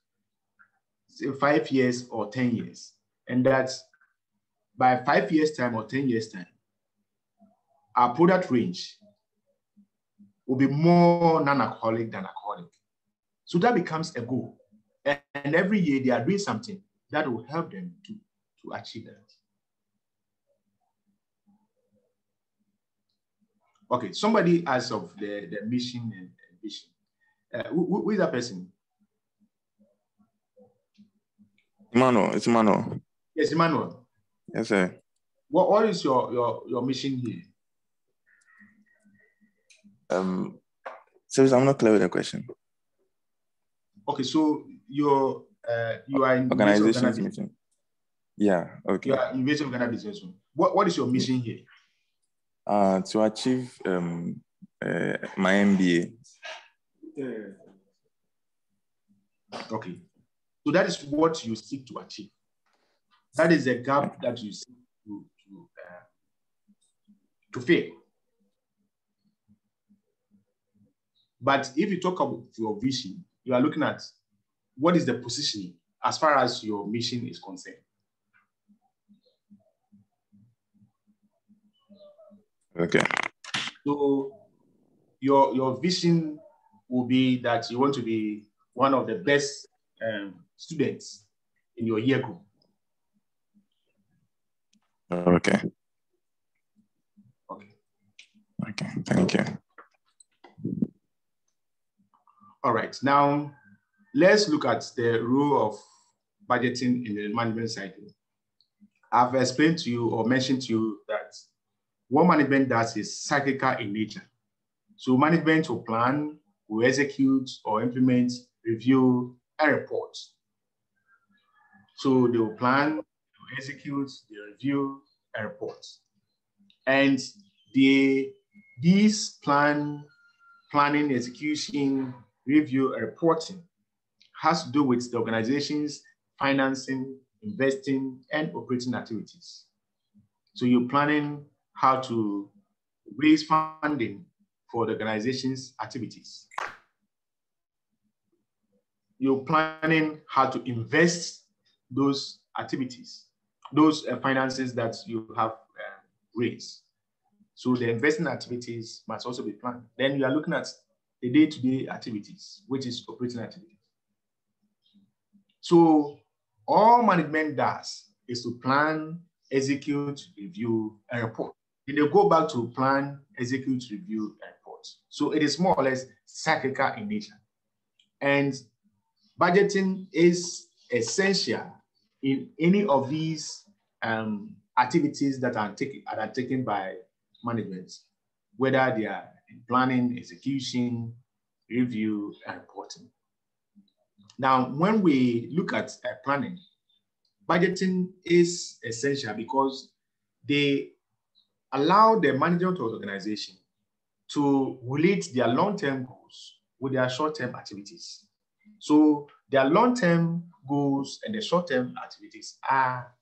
S2: say, five years or 10 years. And that's by five years' time or 10 years' time, our product range will be more non-alcoholic than alcoholic. So that becomes a goal. And every year they are doing something that will help them to, to achieve that. Okay, somebody asked of the, the mission and vision. Uh, who, who is that person?
S20: Emmanuel, it's Emmanuel.
S2: Yes, Emmanuel.
S20: Yes, sir.
S2: What, what is your, your, your mission here?
S20: Um, so I'm not clear with the question.
S2: Okay, so your uh, you are in
S20: organization meeting. Yeah. Okay.
S2: You are in Ghana Business What What is your mission here?
S20: Uh, to achieve um, uh, my MBA.
S2: Okay. So that is what you seek to achieve. That is a gap that you seek to, to, uh, to fail. But if you talk about your vision, you are looking at what is the positioning as far as your mission is concerned.
S20: Okay.
S2: So your your vision will be that you want to be one of the best um, students in your year group.
S20: Okay. Okay. Okay. Thank you.
S2: All right. Now let's look at the role of budgeting in the management cycle. I've explained to you or mentioned to you that what management does is cyclical in nature. So management will plan, will execute or implement, review, and report. So they will plan, they will execute, they review, and report. And the, these plan, planning, execution, review, reporting has to do with the organization's financing, investing, and operating activities. So you're planning how to raise funding for the organization's activities. You're planning how to invest those activities, those uh, finances that you have uh, raised. So the investment activities must also be planned. Then you are looking at the day-to-day -day activities, which is operating activities. So all management does is to plan, execute, review, and report. Then they go back to plan, execute, review, and report. So it is more or less cyclical in nature. And budgeting is essential in any of these um, activities that are, that are taken by management, whether they are in planning, execution, review, and reporting. Now, when we look at uh, planning, budgeting is essential because they allow the management of the organization to relate their long-term goals with their short-term activities. So their long-term goals and the short-term activities are,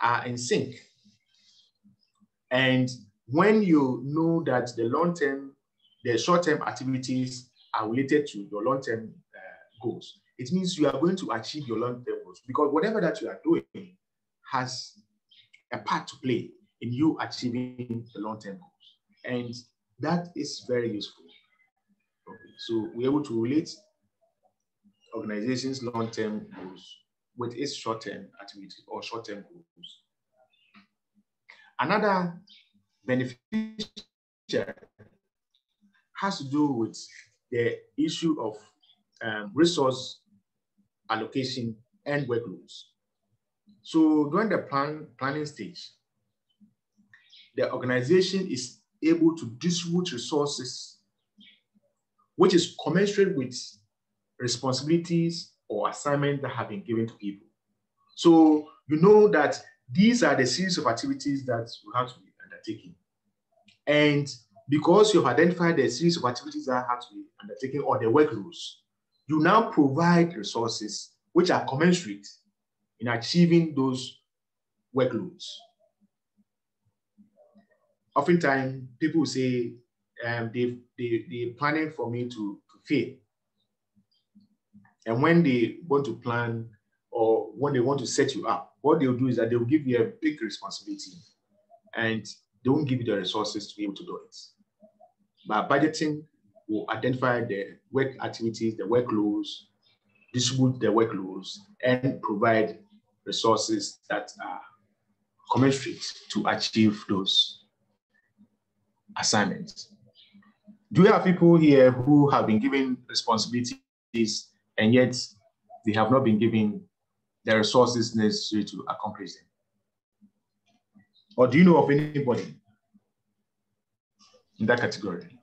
S2: are in sync. And when you know that the long-term, the short-term activities are related to your long-term uh, goals, it means you are going to achieve your long-term goals because whatever that you are doing has a part to play in you achieving the long-term goals. And that is very useful. Okay. So we're able to relate organizations' long-term goals with its short-term activity or short-term goals. Another benefit has to do with the issue of um, resource allocation and workloads. So during the plan, planning stage, the organization is able to distribute resources which is commensurate with responsibilities or assignments that have been given to people. So you know that these are the series of activities that have to be undertaking. And because you've identified the series of activities that have to be undertaken or the work rules, you now provide resources which are commensurate in achieving those workloads. Oftentimes, people say um, they, they, they're planning for me to, to fail. And when they want to plan or when they want to set you up, what they'll do is that they'll give you a big responsibility and they won't give you the resources to be able to do it. But budgeting will identify the work activities, the workloads, distribute the workloads, and provide resources that are commensurate to achieve those assignments. Do we have people here who have been given responsibilities and yet they have not been given the resources necessary to accomplish them? Or do you know of anybody in that category?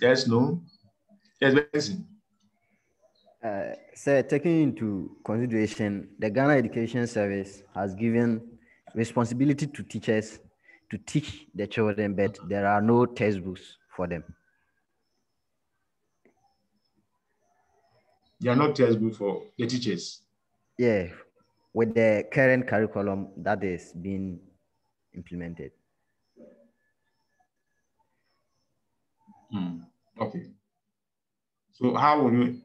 S2: Yes, no? Yes, Benson.
S5: Uh, sir, taking into consideration, the Ghana Education Service has given responsibility to teachers to teach the children, but there are no textbooks for them.
S2: They are not textbooks for the teachers.
S5: Yeah, with the current curriculum that is being implemented.
S2: Hmm. Okay. So how will you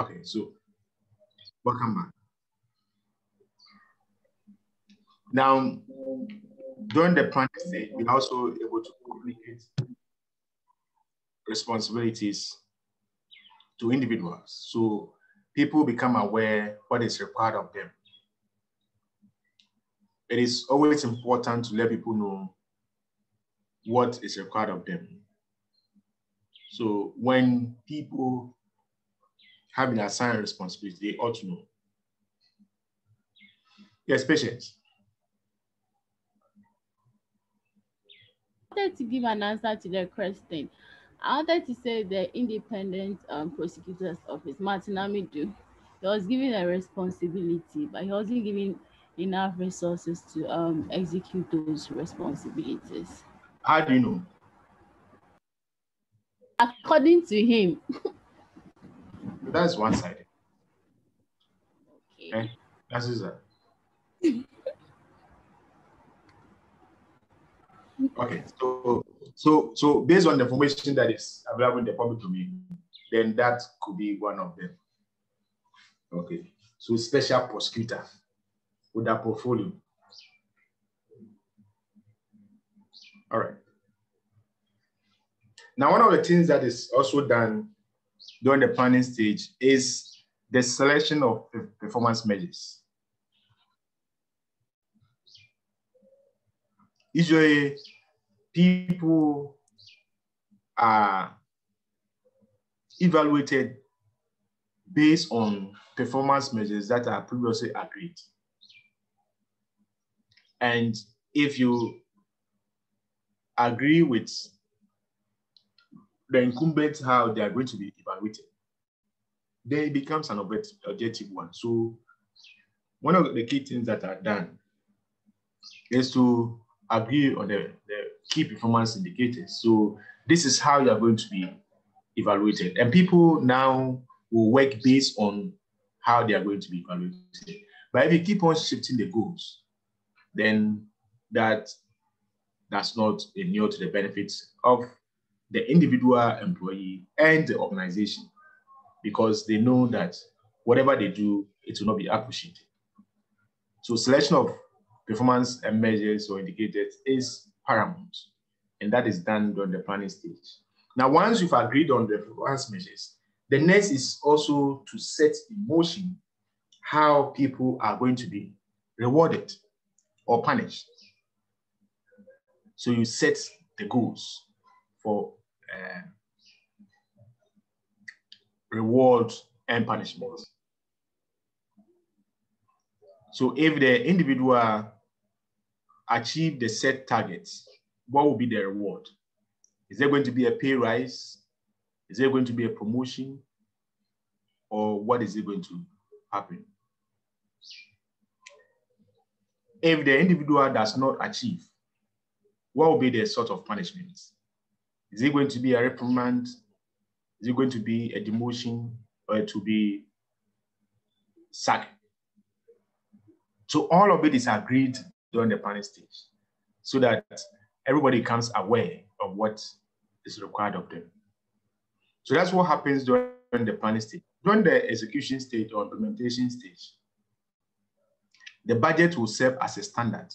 S2: Okay, so welcome back. Now, during the planning stage, we're also able to communicate responsibilities to individuals. So people become aware what is required of them. It is always important to let people know what is required of them. So when people have been assigned responsibility, they ought to know. Yes, patience.
S23: I wanted to give an answer to the question. I wanted to say the independent um, prosecutor's office, Martin Amidu, he was given a responsibility, but he wasn't given enough resources to um, execute those responsibilities.
S2: How do you know?
S23: According to him.
S2: That's one sided. Okay. okay. That's that. okay, so so so based on the information that is available in the public domain, then that could be one of them. Okay, so special prosecutor with that portfolio. All right. Now, one of the things that is also done during the planning stage is the selection of performance measures. Usually, people are evaluated based on performance measures that are previously agreed. And if you agree with the incumbents how they are going to be evaluated, then it becomes an objective one. So one of the key things that are done is to agree on the, the key performance indicators. So this is how you are going to be evaluated. And people now will work based on how they are going to be evaluated. But if you keep on shifting the goals, then that does not inure to the benefits of the individual employee and the organization because they know that whatever they do, it will not be appreciated. So selection of performance measures or indicators is paramount, and that is done during the planning stage. Now, once you've agreed on the performance measures, the next is also to set in motion how people are going to be rewarded or punished. So you set the goals for uh, reward and punishments. So if the individual achieve the set targets, what will be the reward? Is there going to be a pay rise? Is there going to be a promotion? Or what is it going to happen? If the individual does not achieve, what will be the sort of punishment? Is it going to be a reprimand? Is it going to be a demotion or to be sacked? So all of it is agreed during the planning stage so that everybody becomes aware of what is required of them. So that's what happens during the planning stage. During the execution stage or implementation stage, the budget will serve as a standard.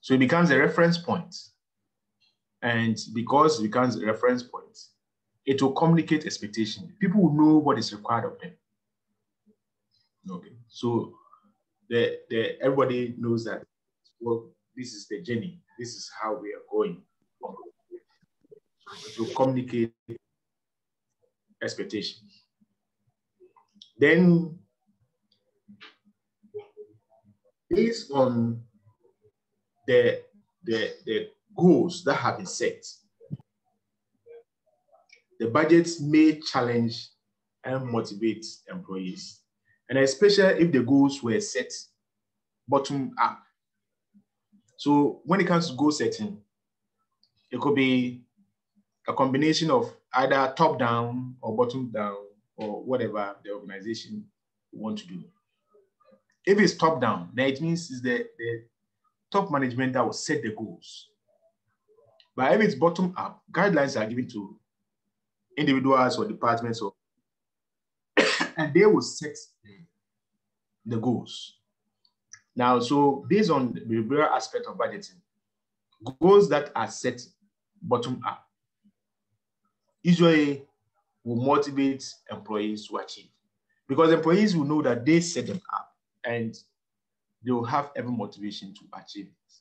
S2: So it becomes a reference point. And because it becomes a reference point, it will communicate expectation. People will know what is required of them. Okay, so the, the everybody knows that well, this is the journey. This is how we are going. To communicate expectations. Then, based on the, the, the goals that have been set, the budgets may challenge and motivate employees, and especially if the goals were set bottom up. So when it comes to goal setting, it could be a combination of either top down or bottom down or whatever the organization want to do. If it's top down, then it means it's the, the top management that will set the goals. But if it's bottom up, guidelines are given to individuals or departments or and they will set the goals. Now, so based on the behavioral aspect of budgeting, goals that are set bottom up usually will motivate employees to achieve because employees will know that they set them up and they will have every motivation to achieve it.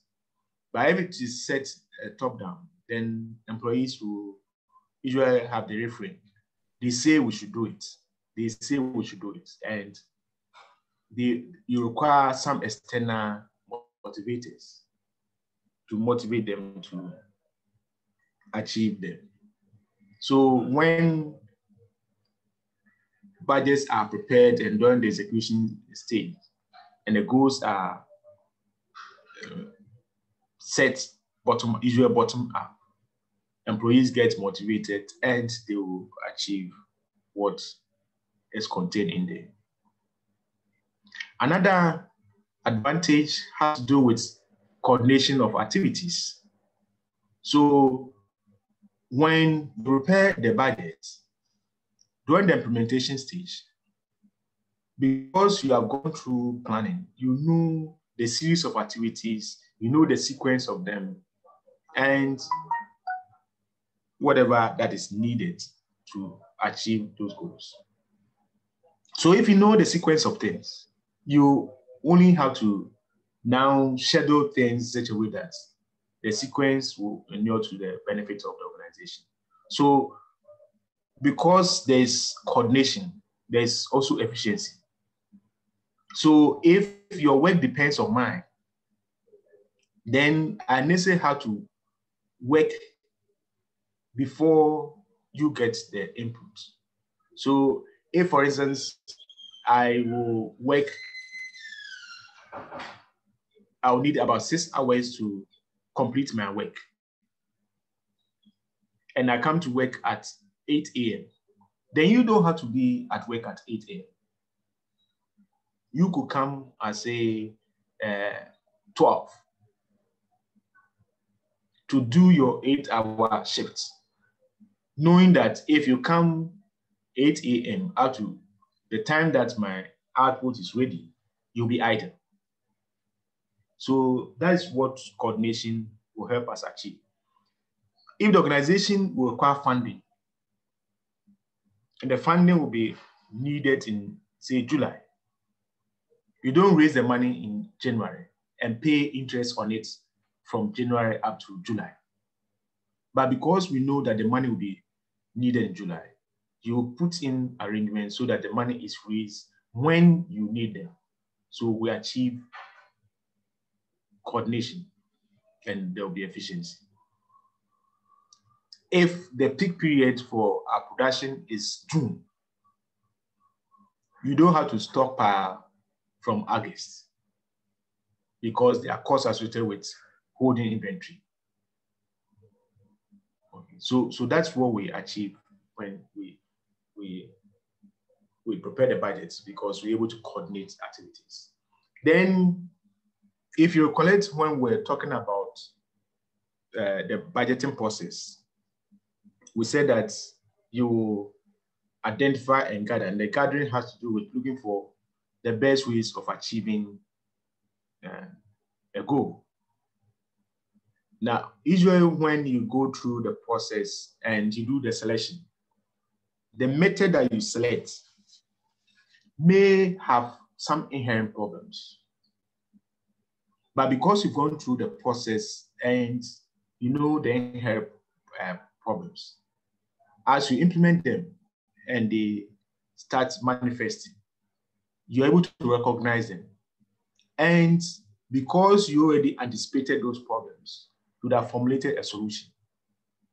S2: But if it is set uh, top down, then employees will usually have the refrain. They say we should do it. They say we should do it. And they, you require some external motivators to motivate them to achieve them. So when budgets are prepared and during the execution stage, and the goals are uh, set bottom, usually bottom up, employees get motivated and they will achieve what is contained in there. Another advantage has to do with coordination of activities. So when you prepare the budget during the implementation stage, because you have gone through planning, you know the series of activities, you know the sequence of them, and whatever that is needed to achieve those goals. So if you know the sequence of things, you only have to now schedule things such a way that the sequence will inure to the benefit of the organization. So because there's coordination, there's also efficiency. So if your work depends on mine, then I necessarily have to work before you get the input. So if, for instance, I will work, I'll need about six hours to complete my work. And I come to work at 8 a.m. Then you don't have to be at work at 8 a.m. You could come at say uh, 12 to do your eight hour shift, knowing that if you come 8 a.m. up to the time that my output is ready, you'll be idle. So that's what coordination will help us achieve. If the organization will require funding, and the funding will be needed in, say, July, you don't raise the money in January and pay interest on it from January up to July. But because we know that the money will be needed in July, you put in arrangements so that the money is raised when you need them. So we achieve coordination and there will be efficiency. If the peak period for our production is June, you don't have to stockpile from August because there are costs associated with holding inventory. Okay. So, so that's what we achieve when we, we, we prepare the budgets because we're able to coordinate activities. Then if you recollect when we're talking about uh, the budgeting process, we said that you identify and gather, and the gathering has to do with looking for the best ways of achieving uh, a goal. Now, usually when you go through the process and you do the selection, the method that you select may have some inherent problems. But because you've gone through the process and you know the inherent uh, problems, as you implement them and they start manifesting, you're able to recognize them. And because you already anticipated those problems, would have formulated a solution.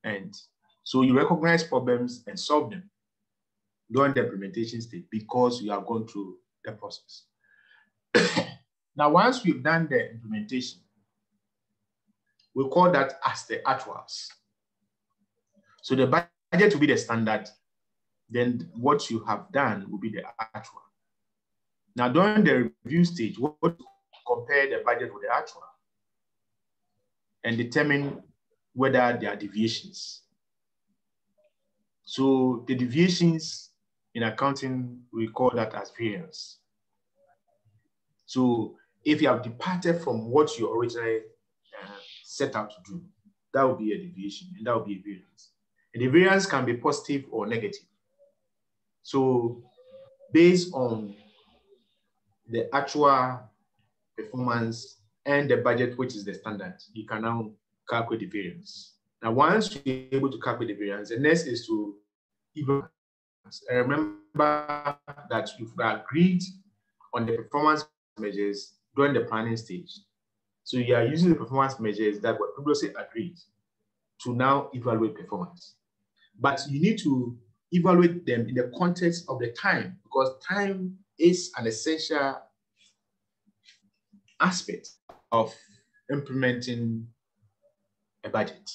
S2: And so you recognize problems and solve them during the implementation stage because you have gone through the process. now, once we've done the implementation, we call that as the actuals. So the budget will be the standard. Then what you have done will be the actual. Now, during the review stage, what compare the budget with the actual and determine whether there are deviations. So the deviations in accounting, we call that as variance. So if you have departed from what you originally uh, set out to do, that will be a deviation and that will be a variance. And the variance can be positive or negative. So based on the actual performance and the budget, which is the standard, you can now calculate the variance. Now, once you're able to calculate the variance, the next is to even remember that you've agreed on the performance measures during the planning stage. So you are using the performance measures that were previously agreed to now evaluate performance. But you need to evaluate them in the context of the time because time is an essential aspect of implementing a budget.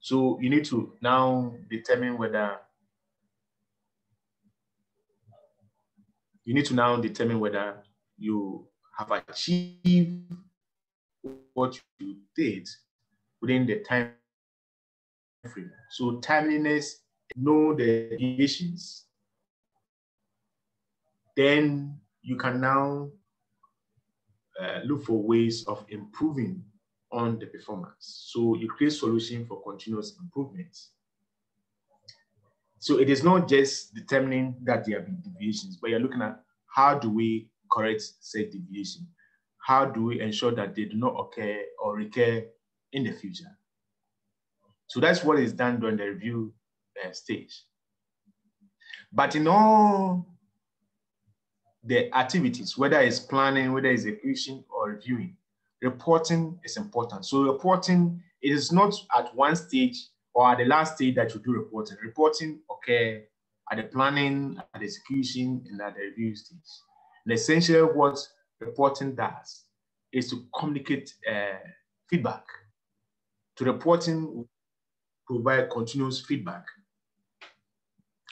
S2: So you need to now determine whether you need to now determine whether you have achieved what you did within the time frame. So timeliness, know the deviations. Then you can now uh, look for ways of improving on the performance. So you create solution for continuous improvement. So it is not just determining that there have been deviations, but you're looking at how do we correct said deviation? How do we ensure that they do not occur or recur in the future? So that's what is done during the review uh, stage. But in all the activities, whether it's planning, whether it's execution or reviewing, reporting is important. So reporting is not at one stage or at the last stage that you do reporting. Reporting okay, at the planning, at the execution, and at the review stage. And essentially what reporting does is to communicate uh, feedback. To reporting, provide continuous feedback.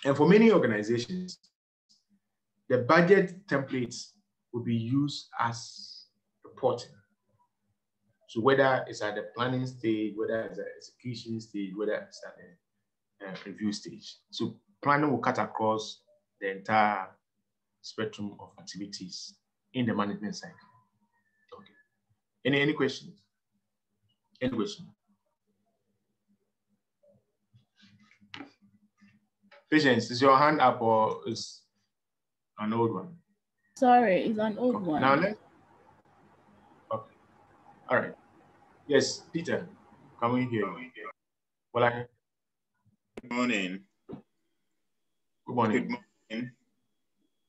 S2: And for many organizations, the budget templates will be used as reporting. So whether it's at the planning stage, whether it's at the execution stage, whether it's at the uh, review stage. So planning will cut across the entire spectrum of activities in the management cycle. Okay. Any any questions? Any question? Patience, is your hand up or is an old one?
S23: Sorry, it's an old
S2: okay.
S23: one.
S2: Now let Okay. All right. Yes, Peter, can we hear you? Well, I
S24: Good morning.
S2: Good morning.
S24: Good morning.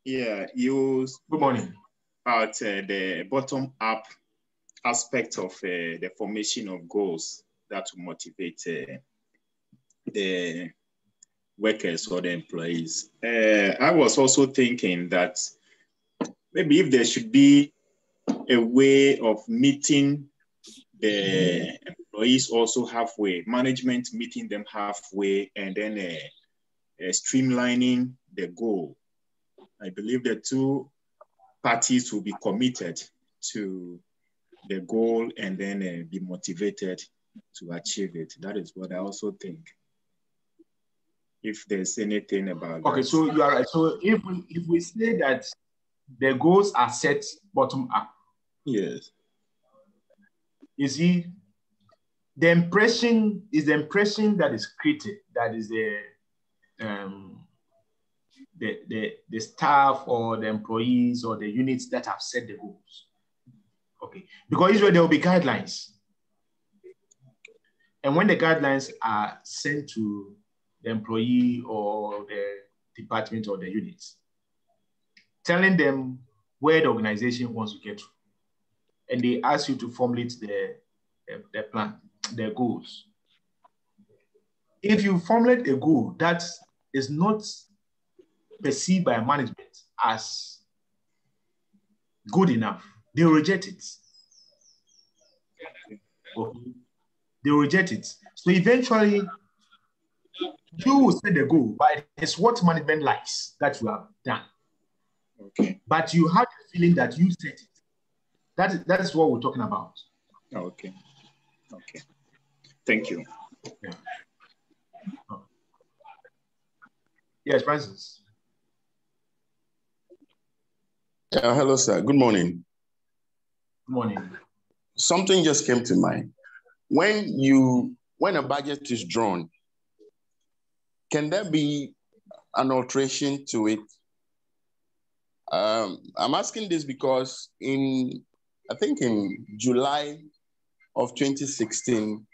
S24: Yeah, you
S2: Good morning.
S24: about uh, the bottom up aspect of uh, the formation of goals that will motivate uh, the workers or the employees. Uh, I was also thinking that maybe if there should be a way of meeting the employees also halfway, management meeting them halfway, and then uh, uh, streamlining the goal. I believe the two parties will be committed to the goal and then uh, be motivated to achieve it. That is what I also think. If there's anything about
S2: Okay,
S24: that.
S2: so you are right. So if we if we say that the goals are set bottom up,
S24: yes,
S2: you see, the impression is the impression that is created that is the um the, the the staff or the employees or the units that have set the goals. Okay, because usually there will be guidelines, and when the guidelines are sent to the employee or the department or the units, telling them where the organization wants to get to. And they ask you to formulate the, the, plan, the goals. If you formulate a goal that is not perceived by management as good enough, they reject it. Okay. They reject it. So eventually, you will set the goal, but it's what management likes that you have done.
S24: Okay.
S2: But you have the feeling that you set it. That is, that is what we're talking about.
S24: Oh, okay. Okay. Thank you.
S2: Yeah. Yes, Francis.
S25: Yeah, hello, sir. Good morning.
S2: Good morning.
S25: Something just came to mind. When you when a budget is drawn, can there be an alteration to it? Um, I'm asking this because in I think in July of 2016,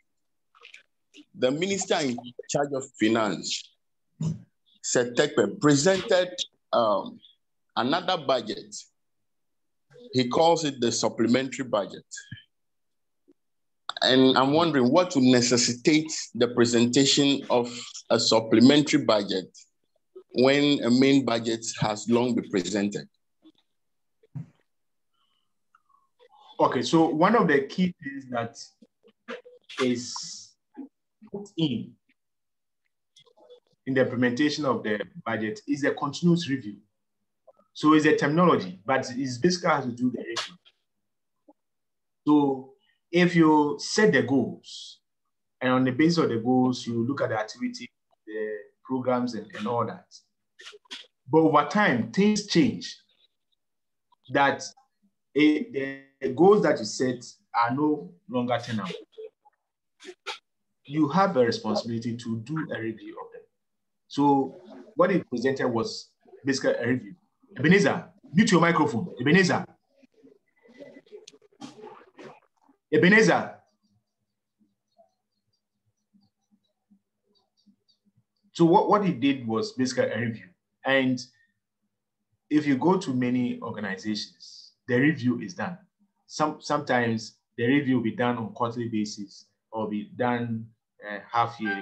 S25: the minister in charge of finance, Seth Terkper, presented um, another budget. He calls it the supplementary budget. And I'm wondering what would necessitate the presentation of a supplementary budget when a main budget has long been presented?
S2: Okay, so one of the key things that is put in in the implementation of the budget is a continuous review. So it's a terminology, but it's basically has to do the review. So if you set the goals, and on the basis of the goals, you look at the activity, the programs, and, and all that. But over time, things change. That the goals that you set are no longer tenable. You have a responsibility to do a review of them. So what it presented was basically a review. Ebenezer, mute your microphone. Ebenezer. Ebenezer. So what, what he did was basically a review. And if you go to many organizations, the review is done. Some, sometimes the review will be done on quarterly basis or be done uh, half yearly.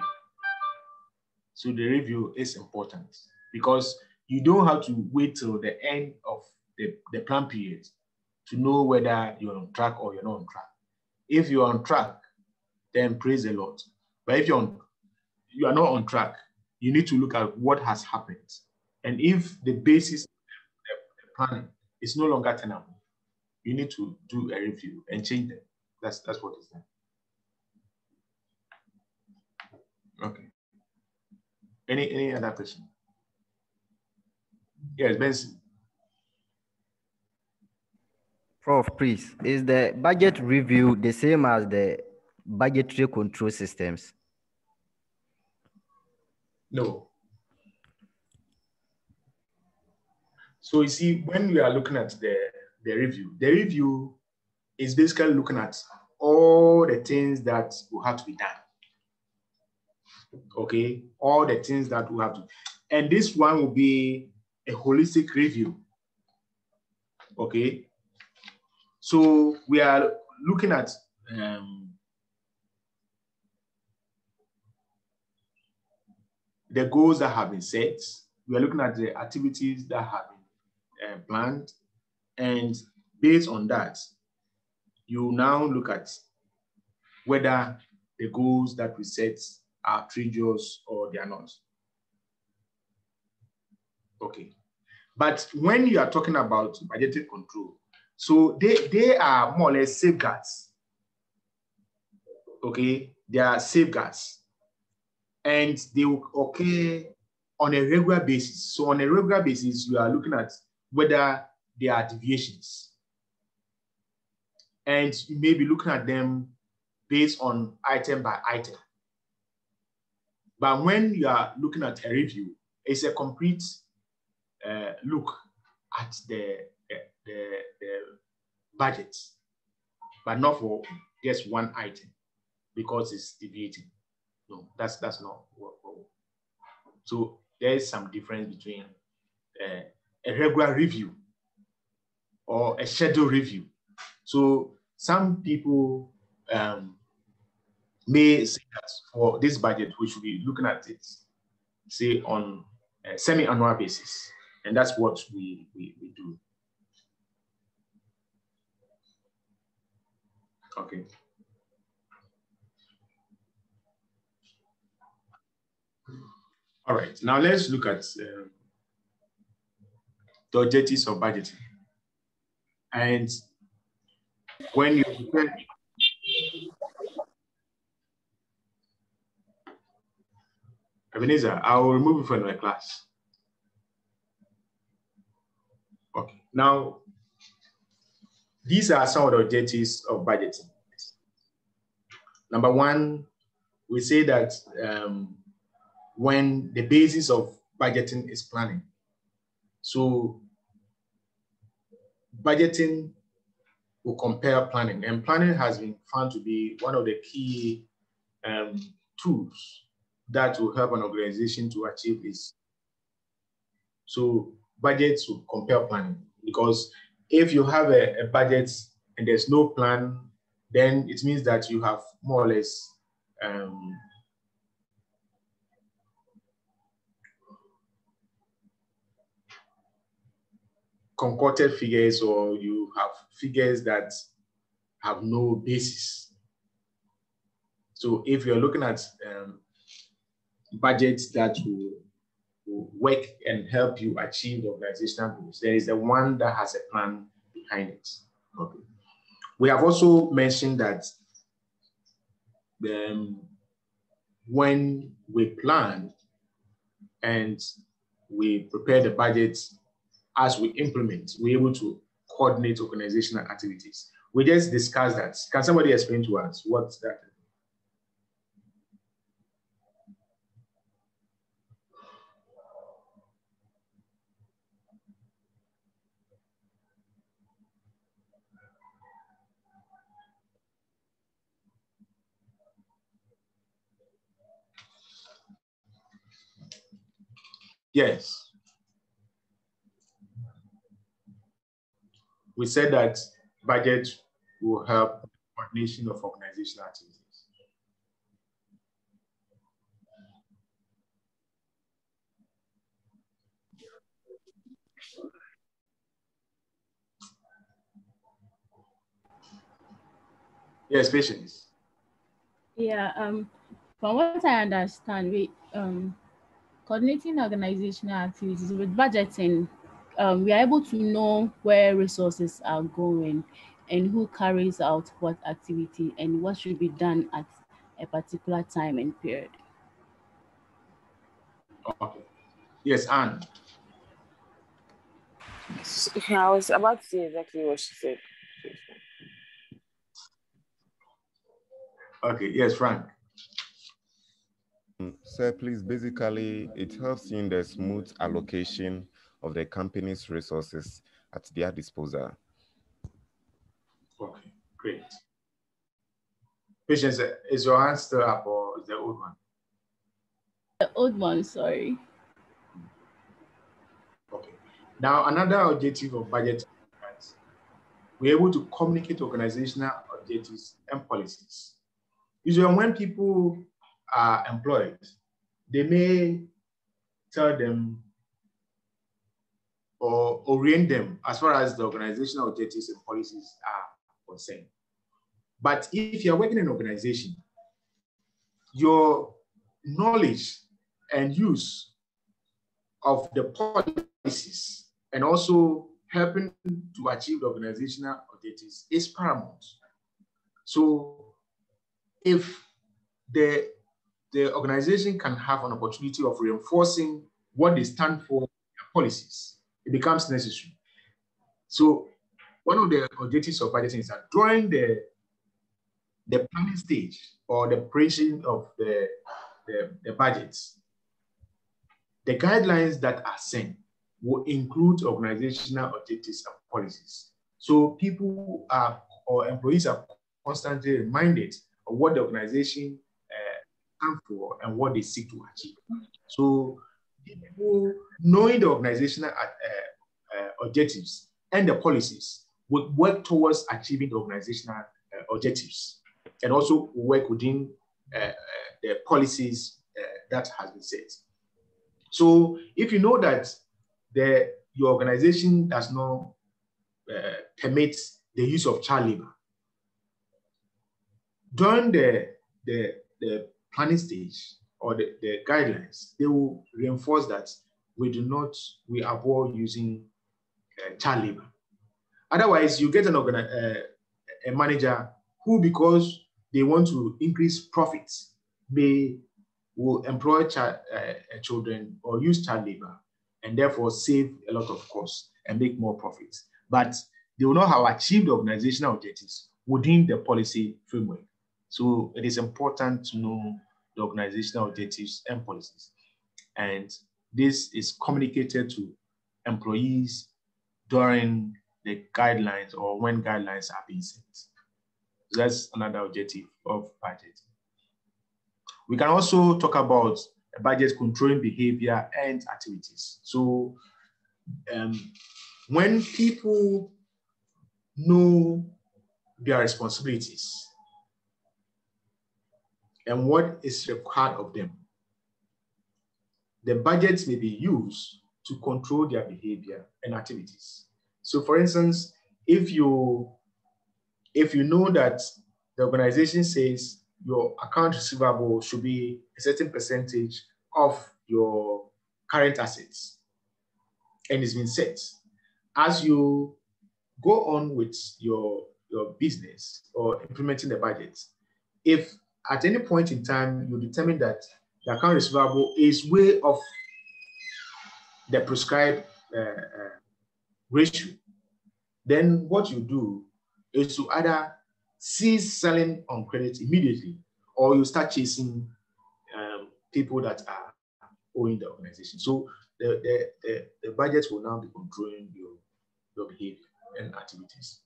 S2: So the review is important because you don't have to wait till the end of the, the plan period to know whether you're on track or you're not on track. If you're on track, then praise the Lord. But if you're on, you are not on track, you need to look at what has happened. And if the basis of the planning is no longer tenable, you need to do a review and change them. That's that's what is done. Okay. Any any other question? Yes, Benson.
S26: Prof, please, is the budget review the same as the budgetary control systems?
S2: No. So you see, when we are looking at the, the review, the review is basically looking at all the things that will have to be done. Okay, all the things that will have to. And this one will be a holistic review. Okay, so we are looking at um, the goals that have been set. We are looking at the activities that have been uh, planned. And based on that, you now look at whether the goals that we set are treacherous or they are not. Okay. But when you are talking about budgetary control, so they, they are more or less safeguards. okay, they are safeguards and they will occur on a regular basis. So on a regular basis, you are looking at whether there are deviations. And you may be looking at them based on item by item. But when you are looking at a review, it's a complete uh, look at the, the, the budget, but not for just one item because it's deviating. No, that's that's not what. what so there is some difference between uh, a regular review or a schedule review. So some people um, may say that for this budget, we should be looking at it, say on a semi-annual basis. And that's what we, we, we do. Okay. All right, now let's look at uh, the objectives of budgeting. And when you prepare, Ebenezer, I will remove you from my class. Okay, now these are some of the objectives of budgeting. Number one, we say that um, when the basis of budgeting is planning. So budgeting will compare planning and planning has been found to be one of the key um, tools that will help an organization to achieve this. So budgets will compare planning because if you have a, a budget and there's no plan, then it means that you have more or less um, concocted figures or you have figures that have no basis. So if you're looking at um, budgets that will, will, work and help you achieve the organizational goals, there is the one that has a plan behind it. Okay. We have also mentioned that um, when we plan and we prepare the budget as we implement, we're able to coordinate organizational activities. We just discussed that. Can somebody explain to us what's that? Yes. We said that budget will help coordination of organizational activities. Yes, patience.
S23: Yeah, um, from what I understand, we um, coordinating organizational activities with budgeting, um, we are able to know where resources are going and who carries out what activity and what should be done at a particular time and period.
S2: Okay. Yes, Anne.
S7: I was about to say exactly what she said.
S2: Okay, yes, Frank.
S14: Sir, please, basically, it helps in the smooth allocation of the company's resources at their disposal.
S2: Okay, great. Patience, is your hand still up or is the old one?
S23: The old one, sorry.
S2: Okay. Now, another objective of budget is we're able to communicate organizational objectives and policies. Usually, when people are employed, they may tell them or orient them as far as the organizational objectives and policies are concerned. But if you're working in an organization, your knowledge and use of the policies and also helping to achieve the organizational objectives is paramount. So if the, the organization can have an opportunity of reinforcing what they stand for policies, it becomes necessary. So one of the objectives of budgeting is that during the, the planning stage or the preparation of the, the, the budgets, the guidelines that are sent will include organizational objectives and policies. So people are or employees are constantly reminded of what the organization uh, stands for and what they seek to achieve. So people knowing the organizational uh, uh, objectives and the policies would work towards achieving the organizational uh, objectives and also work within uh, uh, the policies that has been set. So if you know that the, your organization does not permit the use of child labor, during the, the, the planning stage or the, the guidelines, they will reinforce that we do not, we avoid using uh, child labor. Otherwise, you get an organi- uh, a manager who, because they want to increase profits, may will employ child, uh, children or use child labor and therefore save a lot of costs and make more profits. But they will not have achieved organizational objectives within the policy framework. So it is important to know the organizational objectives and policies. And this is communicated to employees during the guidelines or when guidelines are being set. So that's another objective of budget. We can also talk about budget controlling behavior and activities. So um, when people know their responsibilities and what is required of them, the budgets may be used to control their behavior and activities. So for instance, if you if you know that the organization says your account receivable should be a certain percentage of your current assets and it's been set, as you go on with your, your business or implementing the budget, if at any point in time you determine that the account receivable is way off the prescribed uh, uh, ratio, then what you do is to either cease selling on credit immediately or you start chasing um, people that are owing the organization. So the, the, the, the budget will now be controlling your, your behavior and activities.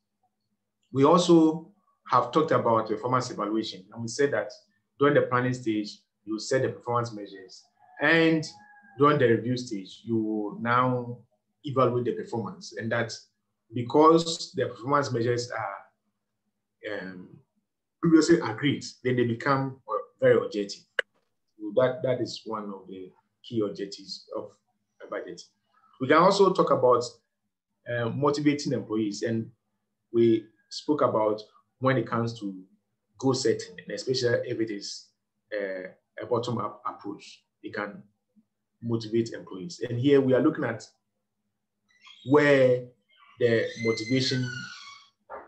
S2: We also have talked about performance evaluation, and we said that during the planning stage, you set the performance measures, and during the review stage, you now evaluate the performance, and that because the performance measures are um, previously agreed, then they become uh, very objective. So that, that is one of the key objectives of a budget. We can also talk about uh, motivating employees, and we spoke about when it comes to goal setting, and especially if it is uh, a bottom-up approach, it can motivate employees. And here we are looking at where the motivation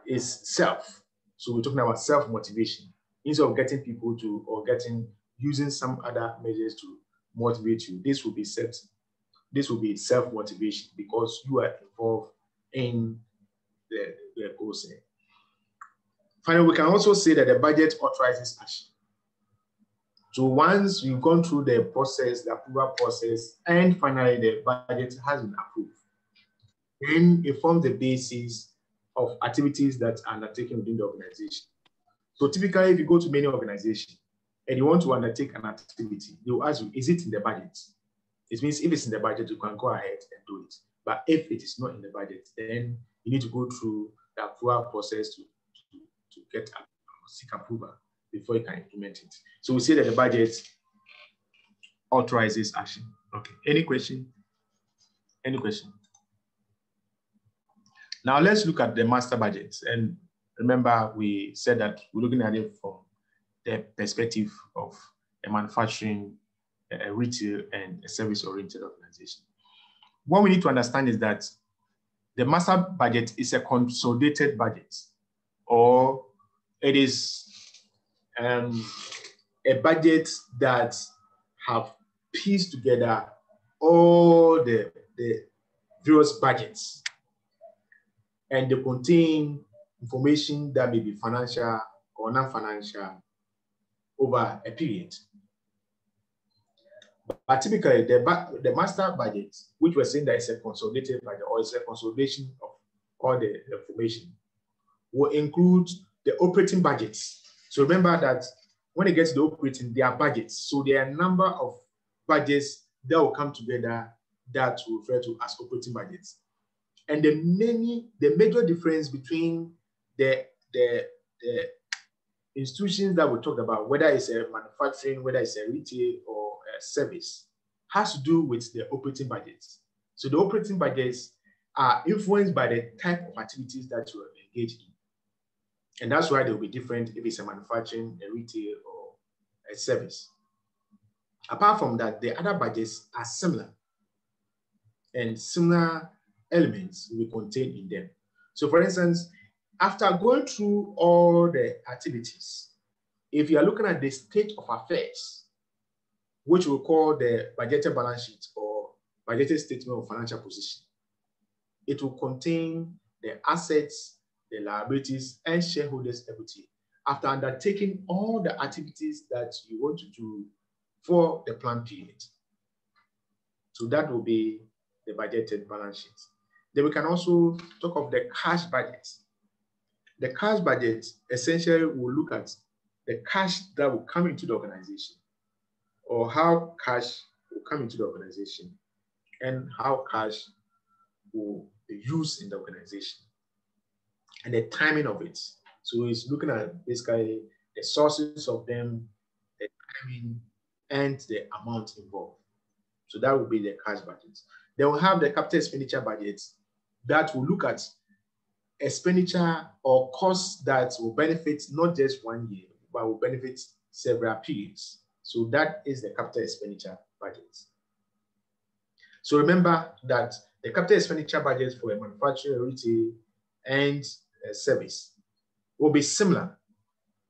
S2: is self. So we're talking about self-motivation instead of getting people to or getting using some other measures to motivate you. This will be set. This will be self-motivation because you are involved in the, the goal setting. Finally, we can also say that the budget authorizes action. So once you've gone through the process, the approval process, and finally the budget has been approved, then it forms the basis of activities that are undertaken within the organization. So typically, if you go to many organizations and you want to undertake an activity, they will ask you, is it in the budget? It means if it's in the budget, you can go ahead and do it. But if it is not in the budget, then you need to go through the approval process to, to, get seek approval before you can implement it. So we say that the budget authorizes action. Okay, any question? Any question? Now let's look at the master budget. And remember, we said that we're looking at it from the perspective of a manufacturing, a retail, and a service-oriented organization. What we need to understand is that the master budget is a consolidated budget, or it is um, a budget that have pieced together all the, the various budgets and they contain information that may be financial or non-financial over a period. But typically, the, the master budget, which we're saying that is a consolidated budget or is a consolidation of all the information, will include the operating budgets. So remember that when it gets to the operating, there are budgets. So there are a number of budgets that will come together that we refer to as operating budgets. And the many, the major difference between the, the, the institutions that we talked about, whether it's a manufacturing, whether it's a retail or a service, has to do with the operating budgets. So the operating budgets are influenced by the type of activities that you are engaged in. And that's why they'll be different if it's a manufacturing, a retail, or a service. Apart from that, the other budgets are similar and similar elements will be contained in them. So for instance, after going through all the activities, if you are looking at the state of affairs, which we call the budgeted balance sheet or budgeted statement of financial position, it will contain the assets, the liabilities, and shareholders' equity after undertaking all the activities that you want to do for the plan period. So that will be the budgeted balance sheet. Then we can also talk of the cash budget. The cash budget essentially will look at the cash that will come into the organization or how cash will come into the organization and how cash will be used in the organization and the timing of it. So it's looking at basically the sources of them, the timing, and the amount involved. So that will be the cash budget. They will have the capital expenditure budget that will look at expenditure or costs that will benefit not just one year, but will benefit several periods. So that is the capital expenditure budget. So remember that the capital expenditure budget for a manufacturer, retail, and service will be similar.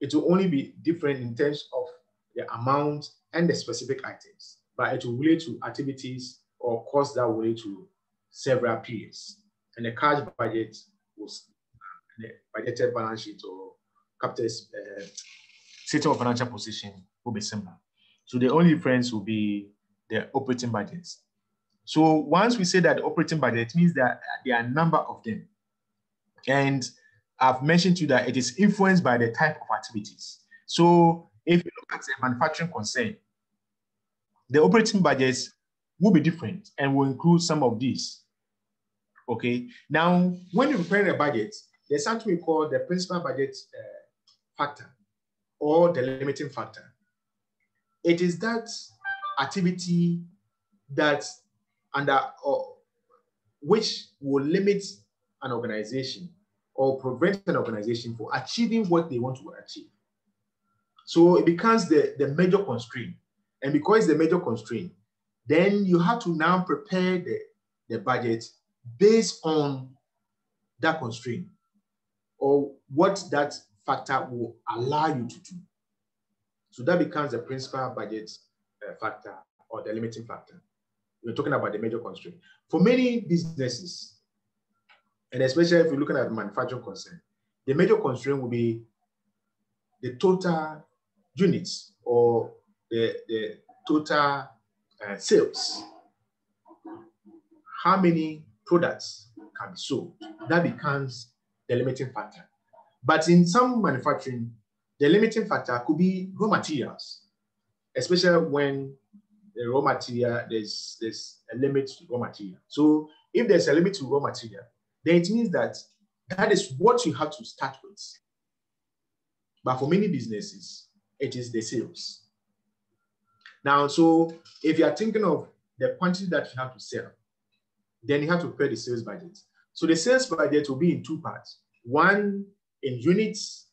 S2: It will only be different in terms of the amount and the specific items, but it will relate to activities or costs that will relate to several periods. And the cash budget was the budgeted balance sheet or capital uh, state of financial position will be similar. So the only difference will be the operating budgets. So once we say that operating budget means that there are a number of them. And I've mentioned to you that it is influenced by the type of activities. So if you look at a manufacturing concern, the operating budgets will be different and will include some of these. Okay. Now, when you prepare a budget, there's something we call the principal budget uh, factor or the limiting factor. It is that activity that under or which will limit an organization or prevent an organization from achieving what they want to achieve. So it becomes the, the major constraint. And because the major constraint, then you have to now prepare the, the budget based on that constraint or what that factor will allow you to do. So that becomes the principal budget uh, factor or the limiting factor. We're talking about the major constraint. For many businesses, and especially if you're looking at manufacturing concern, the major constraint will be the total units or the, the total uh, sales. How many products can be sold? That becomes the limiting factor. But in some manufacturing, the limiting factor could be raw materials, especially when the raw material, there's, there's a limit to raw material. So if there's a limit to raw material, then it means that that is what you have to start with. But for many businesses, it is the sales. Now, so if you are thinking of the quantity that you have to sell, then you have to prepare the sales budget. So the sales budget will be in two parts. One in units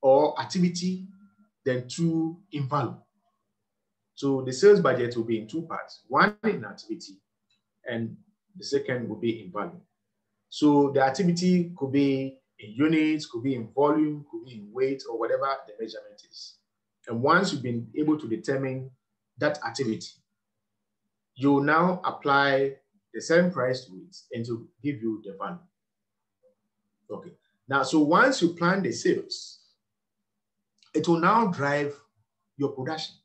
S2: or activity, then two in value. So the sales budget will be in two parts, one in activity and the second will be in value. So the activity could be in units, could be in volume, could be in weight, or whatever the measurement is. And once you've been able to determine that activity, you now apply the selling price to it and to give you the value. Okay. Now, so once you plan the sales, it will now drive your production.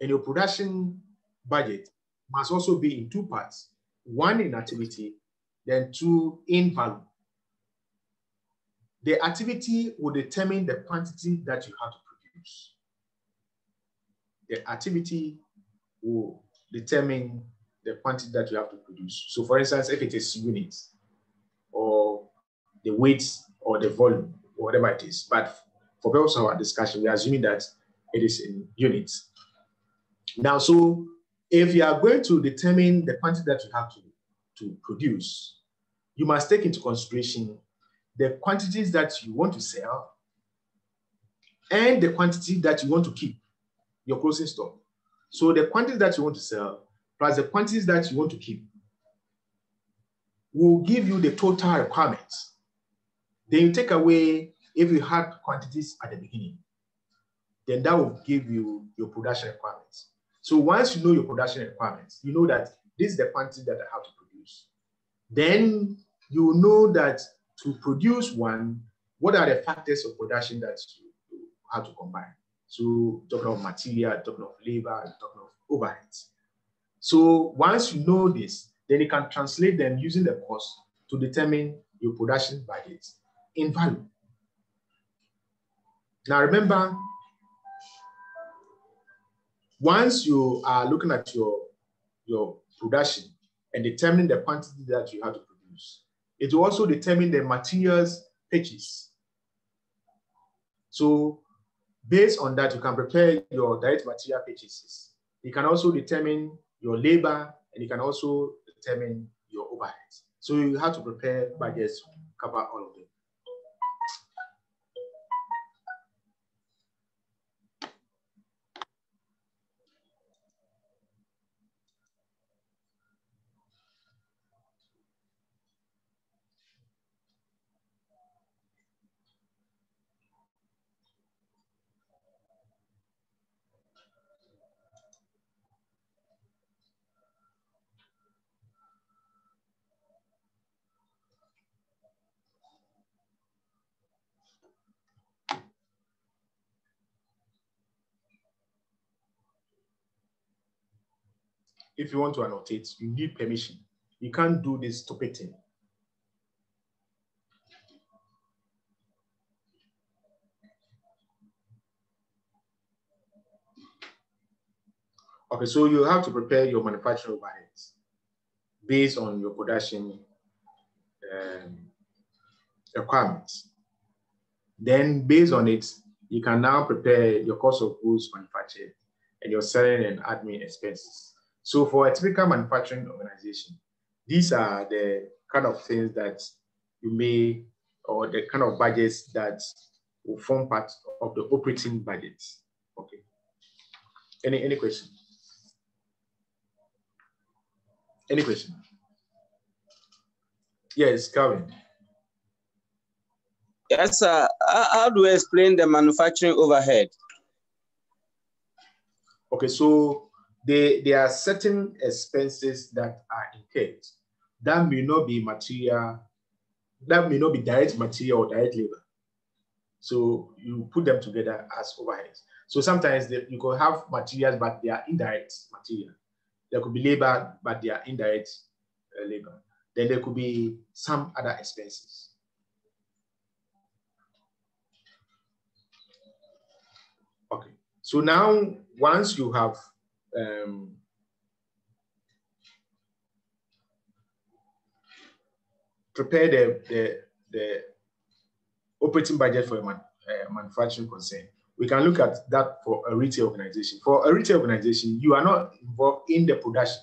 S2: And your production budget must also be in two parts one in activity, then two in value. The activity will determine the quantity that you have to produce. The activity will determine the quantity that you have to produce. So, for instance, if it is units or the weight or the volume or whatever it is, but for purpose of our discussion, we are assuming that it is in units. Now, so if you are going to determine the quantity that you have to, to produce, you must take into consideration the quantities that you want to sell and the quantity that you want to keep, your closing stock. So the quantity that you want to sell plus the quantities that you want to keep will give you the total requirements. Then you take away if you had quantities at the beginning, then that will give you your production requirements. So once you know your production requirements, you know that this is the quantity that I have to produce. Then you know that to produce one, what are the factors of production that you have to combine? So talking of material, talking of labor, talking of overheads. So once you know this, then you can translate them using the cost to determine your production budget in value. Now remember, once you are looking at your, your production and determining the quantity that you have to produce, it will also determine the materials purchase. So based on that, you can prepare your direct material purchases. You can also determine your labor and you can also determine your overheads. So you have to prepare budgets to cover all of them. If you want to annotate, you need permission. You can't do this stupid thing. Okay, so you have to prepare your manufacturing overheads based on your production um, requirements. Then based on it, you can now prepare your cost of goods manufactured and your selling and admin expenses. So for a typical manufacturing organization, these are the kind of things that you may, or the kind of budgets that will form part of the operating budget. Okay. Any, any question? Any question? Yes, Calvin.
S27: Yes, sir. How, how do we explain the manufacturing overhead?
S2: Okay, so there, there are certain expenses that are incurred that may not be material, that may not be direct material or direct labor. So you put them together as overheads. So sometimes they, you could have materials, but they are indirect material. There could be labor, but they are indirect uh, labor. Then there could be some other expenses. Okay. So now, once you have um, prepare the, the, the operating budget for a man, uh, manufacturing concern. We can look at that for a retail organization. For a retail organization, you are not involved in the production.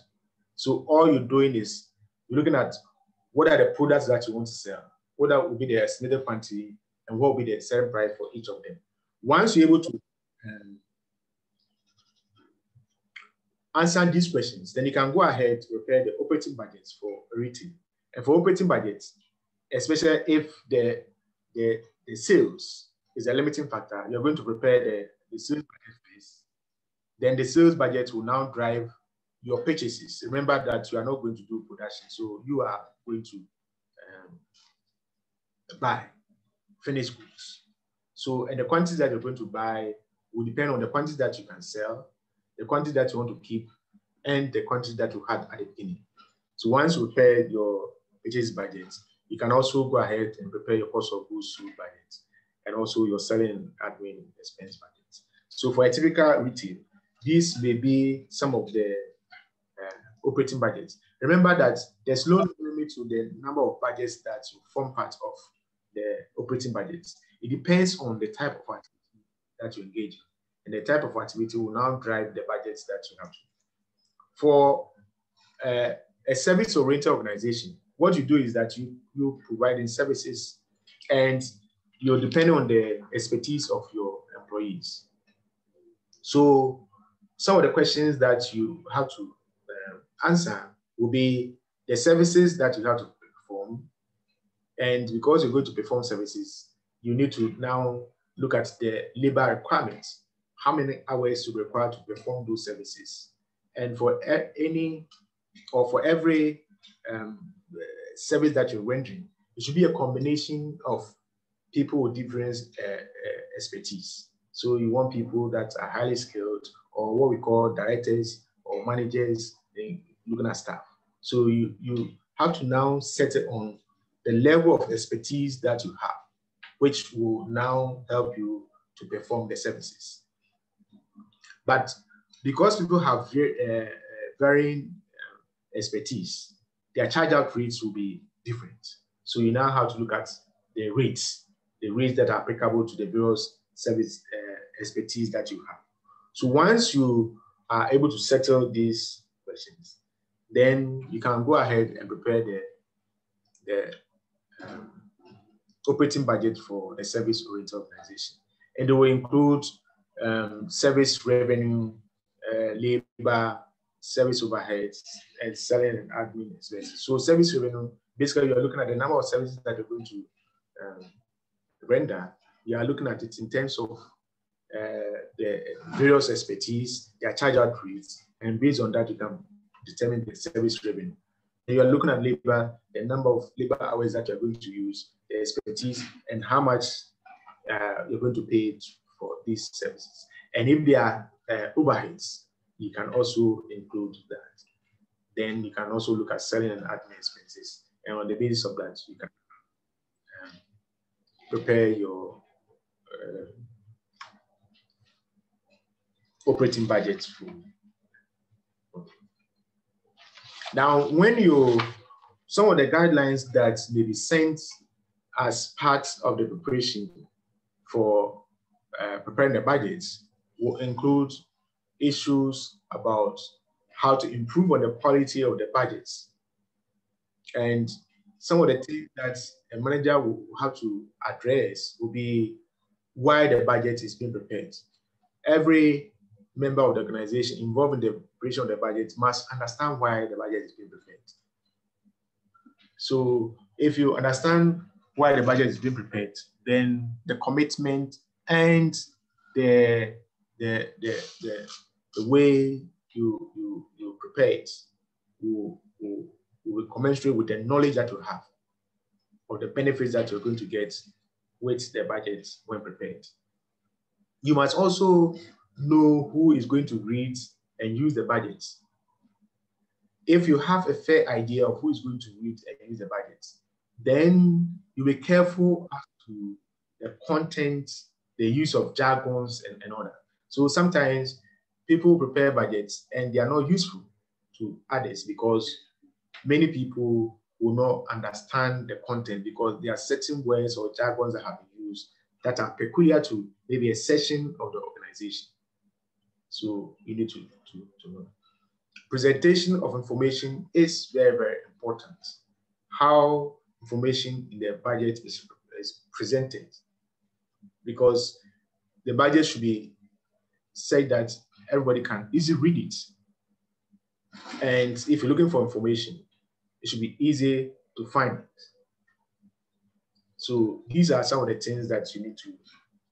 S2: So all you're doing is you're looking at what are the products that you want to sell, what will be the estimated quantity, and what will be the selling price for each of them. Once you're able to um, answer these questions, then you can go ahead to prepare the operating budgets for retail. And for operating budgets, especially if the the, the sales is a limiting factor. You're going to prepare the, the sales budget first. Then the sales budget will now drive your purchases. Remember that you are not going to do production, so you are going to um, buy finished goods. So, and the quantities that you're going to buy will depend on the quantities that you can sell, the quantity that you want to keep, and the quantity that you had at the beginning. So once you prepare your purchase budget, you can also go ahead and prepare your cost of goods sold budget and also your selling admin expense budget. So for a typical retail, these may be some of the uh, operating budgets. Remember that there's no limit to the number of budgets that you form part of the operating budgets. It depends on the type of activity that you engage in. And the type of activity will now drive the budgets that you have. For uh, a service-oriented organization, what you do is that you, you providing services and you're depending on the expertise of your employees. So some of the questions that you have to uh, answer will be the services that you have to perform. And because you're going to perform services, you need to now look at the labor requirements. How many hours you require to perform those services? And for any or for every um, service that you're rendering, it should be a combination of people with different uh, uh, expertise. So you want people that are highly skilled or what we call directors or managers looking at staff. So you, you have to now set it on the level of expertise that you have, which will now help you to perform the services. But because people have very, uh, varying expertise, their charge out rates will be different. So you now have to look at the rates, the rates that are applicable to the various service uh, expertise that you have. So once you are able to settle these questions, then you can go ahead and prepare the, the um, operating budget for a service-oriented organization. And it will include um, service revenue, uh, labor, service overheads, and selling and admin expenses. So service revenue, basically you're looking at the number of services that you're going to um, render. You are looking at it in terms of uh, the various expertise, their charge out rates, and based on that, you can determine the service revenue. You are looking at labor, the number of labor hours that you're going to use, the expertise, and how much uh, you're going to pay for these services. And if there are uh, overheads, you can also include that. Then you can also look at selling and admin expenses. And on the basis of that, you can um, prepare your uh, operating budget. For. Now, when you, some of the guidelines that may be sent as part of the preparation for uh, preparing the budgets will include issues about how to improve on the quality of the budgets. And some of the things that a manager will have to address will be why the budget is being prepared. Every member of the organization involved in the preparation of the budget must understand why the budget is being prepared. So if you understand why the budget is being prepared, then the commitment and the, the, the, the, the way you, you, you prepare it will, will, will commensurate with the knowledge that you have or the benefits that you're going to get with the budget when prepared. You must also know who is going to read and use the budget. If you have a fair idea of who is going to read and use the budget, then you be careful as to the content, the use of jargons and, and all that. So sometimes people prepare budgets and they are not useful to others because many people will not understand the content because there are certain words or jargons that have been used that are peculiar to maybe a section of the organization. So you need to, to, to know. Presentation of information is very, very important. How information in the budget is, is presented. Because the budget should be said that everybody can easily read it. And if you're looking for information, it should be easy to find it. So these are some of the things that you need to,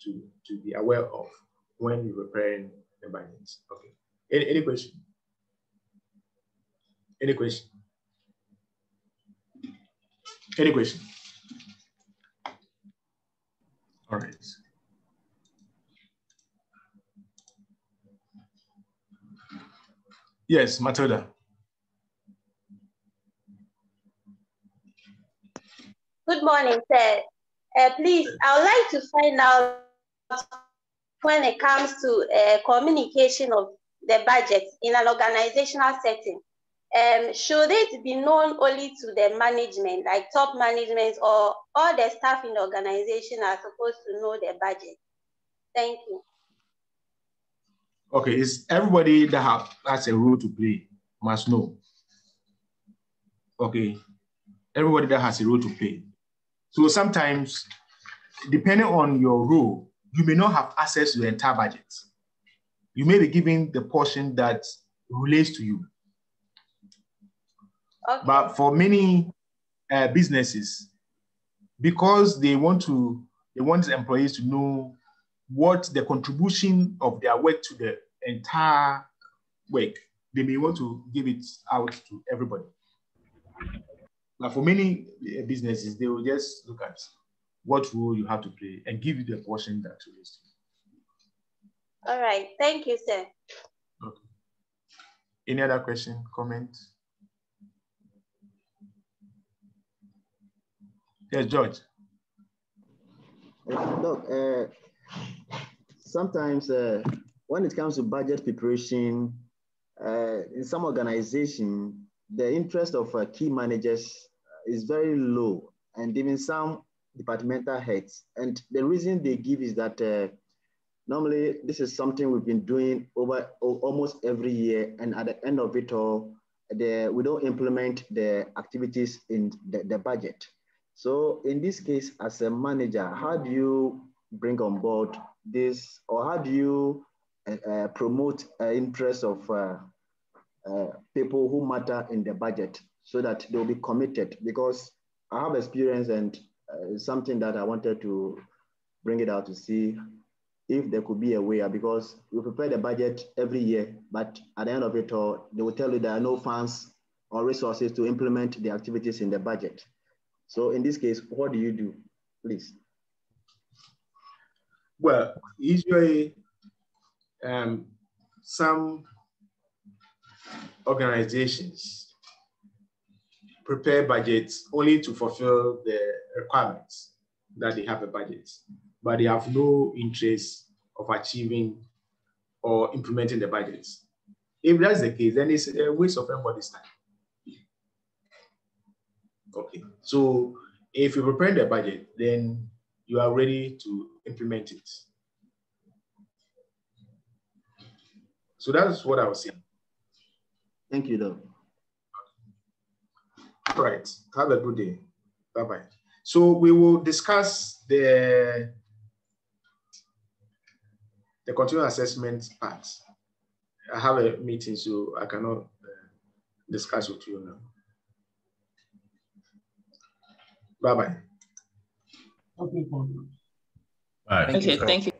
S2: to, to be aware of when you're preparing the budget. Okay. Any, any question? Any question? Any question? All right. Yes, Matilda.
S28: Good morning, sir. Uh, please, I would like to find out when it comes to uh, communication of the budget in an organizational setting. Um, should it be known only to the management, like top management, or all the staff in the organization are supposed to know the budget? Thank you.
S2: Okay, it's everybody that have, has a role to play must know. Okay, everybody that has a role to play. So sometimes, depending on your role, you may not have access to the entire budget. You may be given the portion that relates to you. Okay. But for many uh, businesses, because they want to, they want employees to know what the contribution of their work to the entire work, they may want to give it out to everybody. But for many uh, businesses, they will just look at what role you have to play and give you the portion that relates to
S28: you. All right. Thank you, sir.
S2: Okay. Any other question, comment? Yes, George.
S21: Uh, look, uh, sometimes uh, when it comes to budget preparation, uh, in some organization, the interest of uh, key managers is very low, and even some departmental heads. And the reason they give is that uh, normally this is something we've been doing over almost every year, and at the end of it all, the, we don't implement the activities in the, the budget. So in this case, as a manager, how do you bring on board this, or how do you uh, uh, promote uh, interest of uh, uh, people who matter in the budget so that they'll be committed? Because I have experience and uh, something that I wanted to bring it out to see if there could be a way, because we prepare the budget every year, but at the end of it all, they will tell you there are no funds or resources to implement the activities in the budget. So in this case, what do you do, please?
S2: Well, usually um, some organizations prepare budgets only to fulfill the requirements that they have a budget, but they have no interest of achieving or implementing the budgets. If that's the case, then it's a waste of everybody's time. Okay, so if you prepare the budget, then you are ready to implement it. So that's what I was saying.
S21: Thank you, though.
S2: All right. Have a good day. Bye bye. So we will discuss the the continual assessment part. I have a meeting, so I cannot uh, discuss with you now. Bye bye.
S29: Okay, thank you.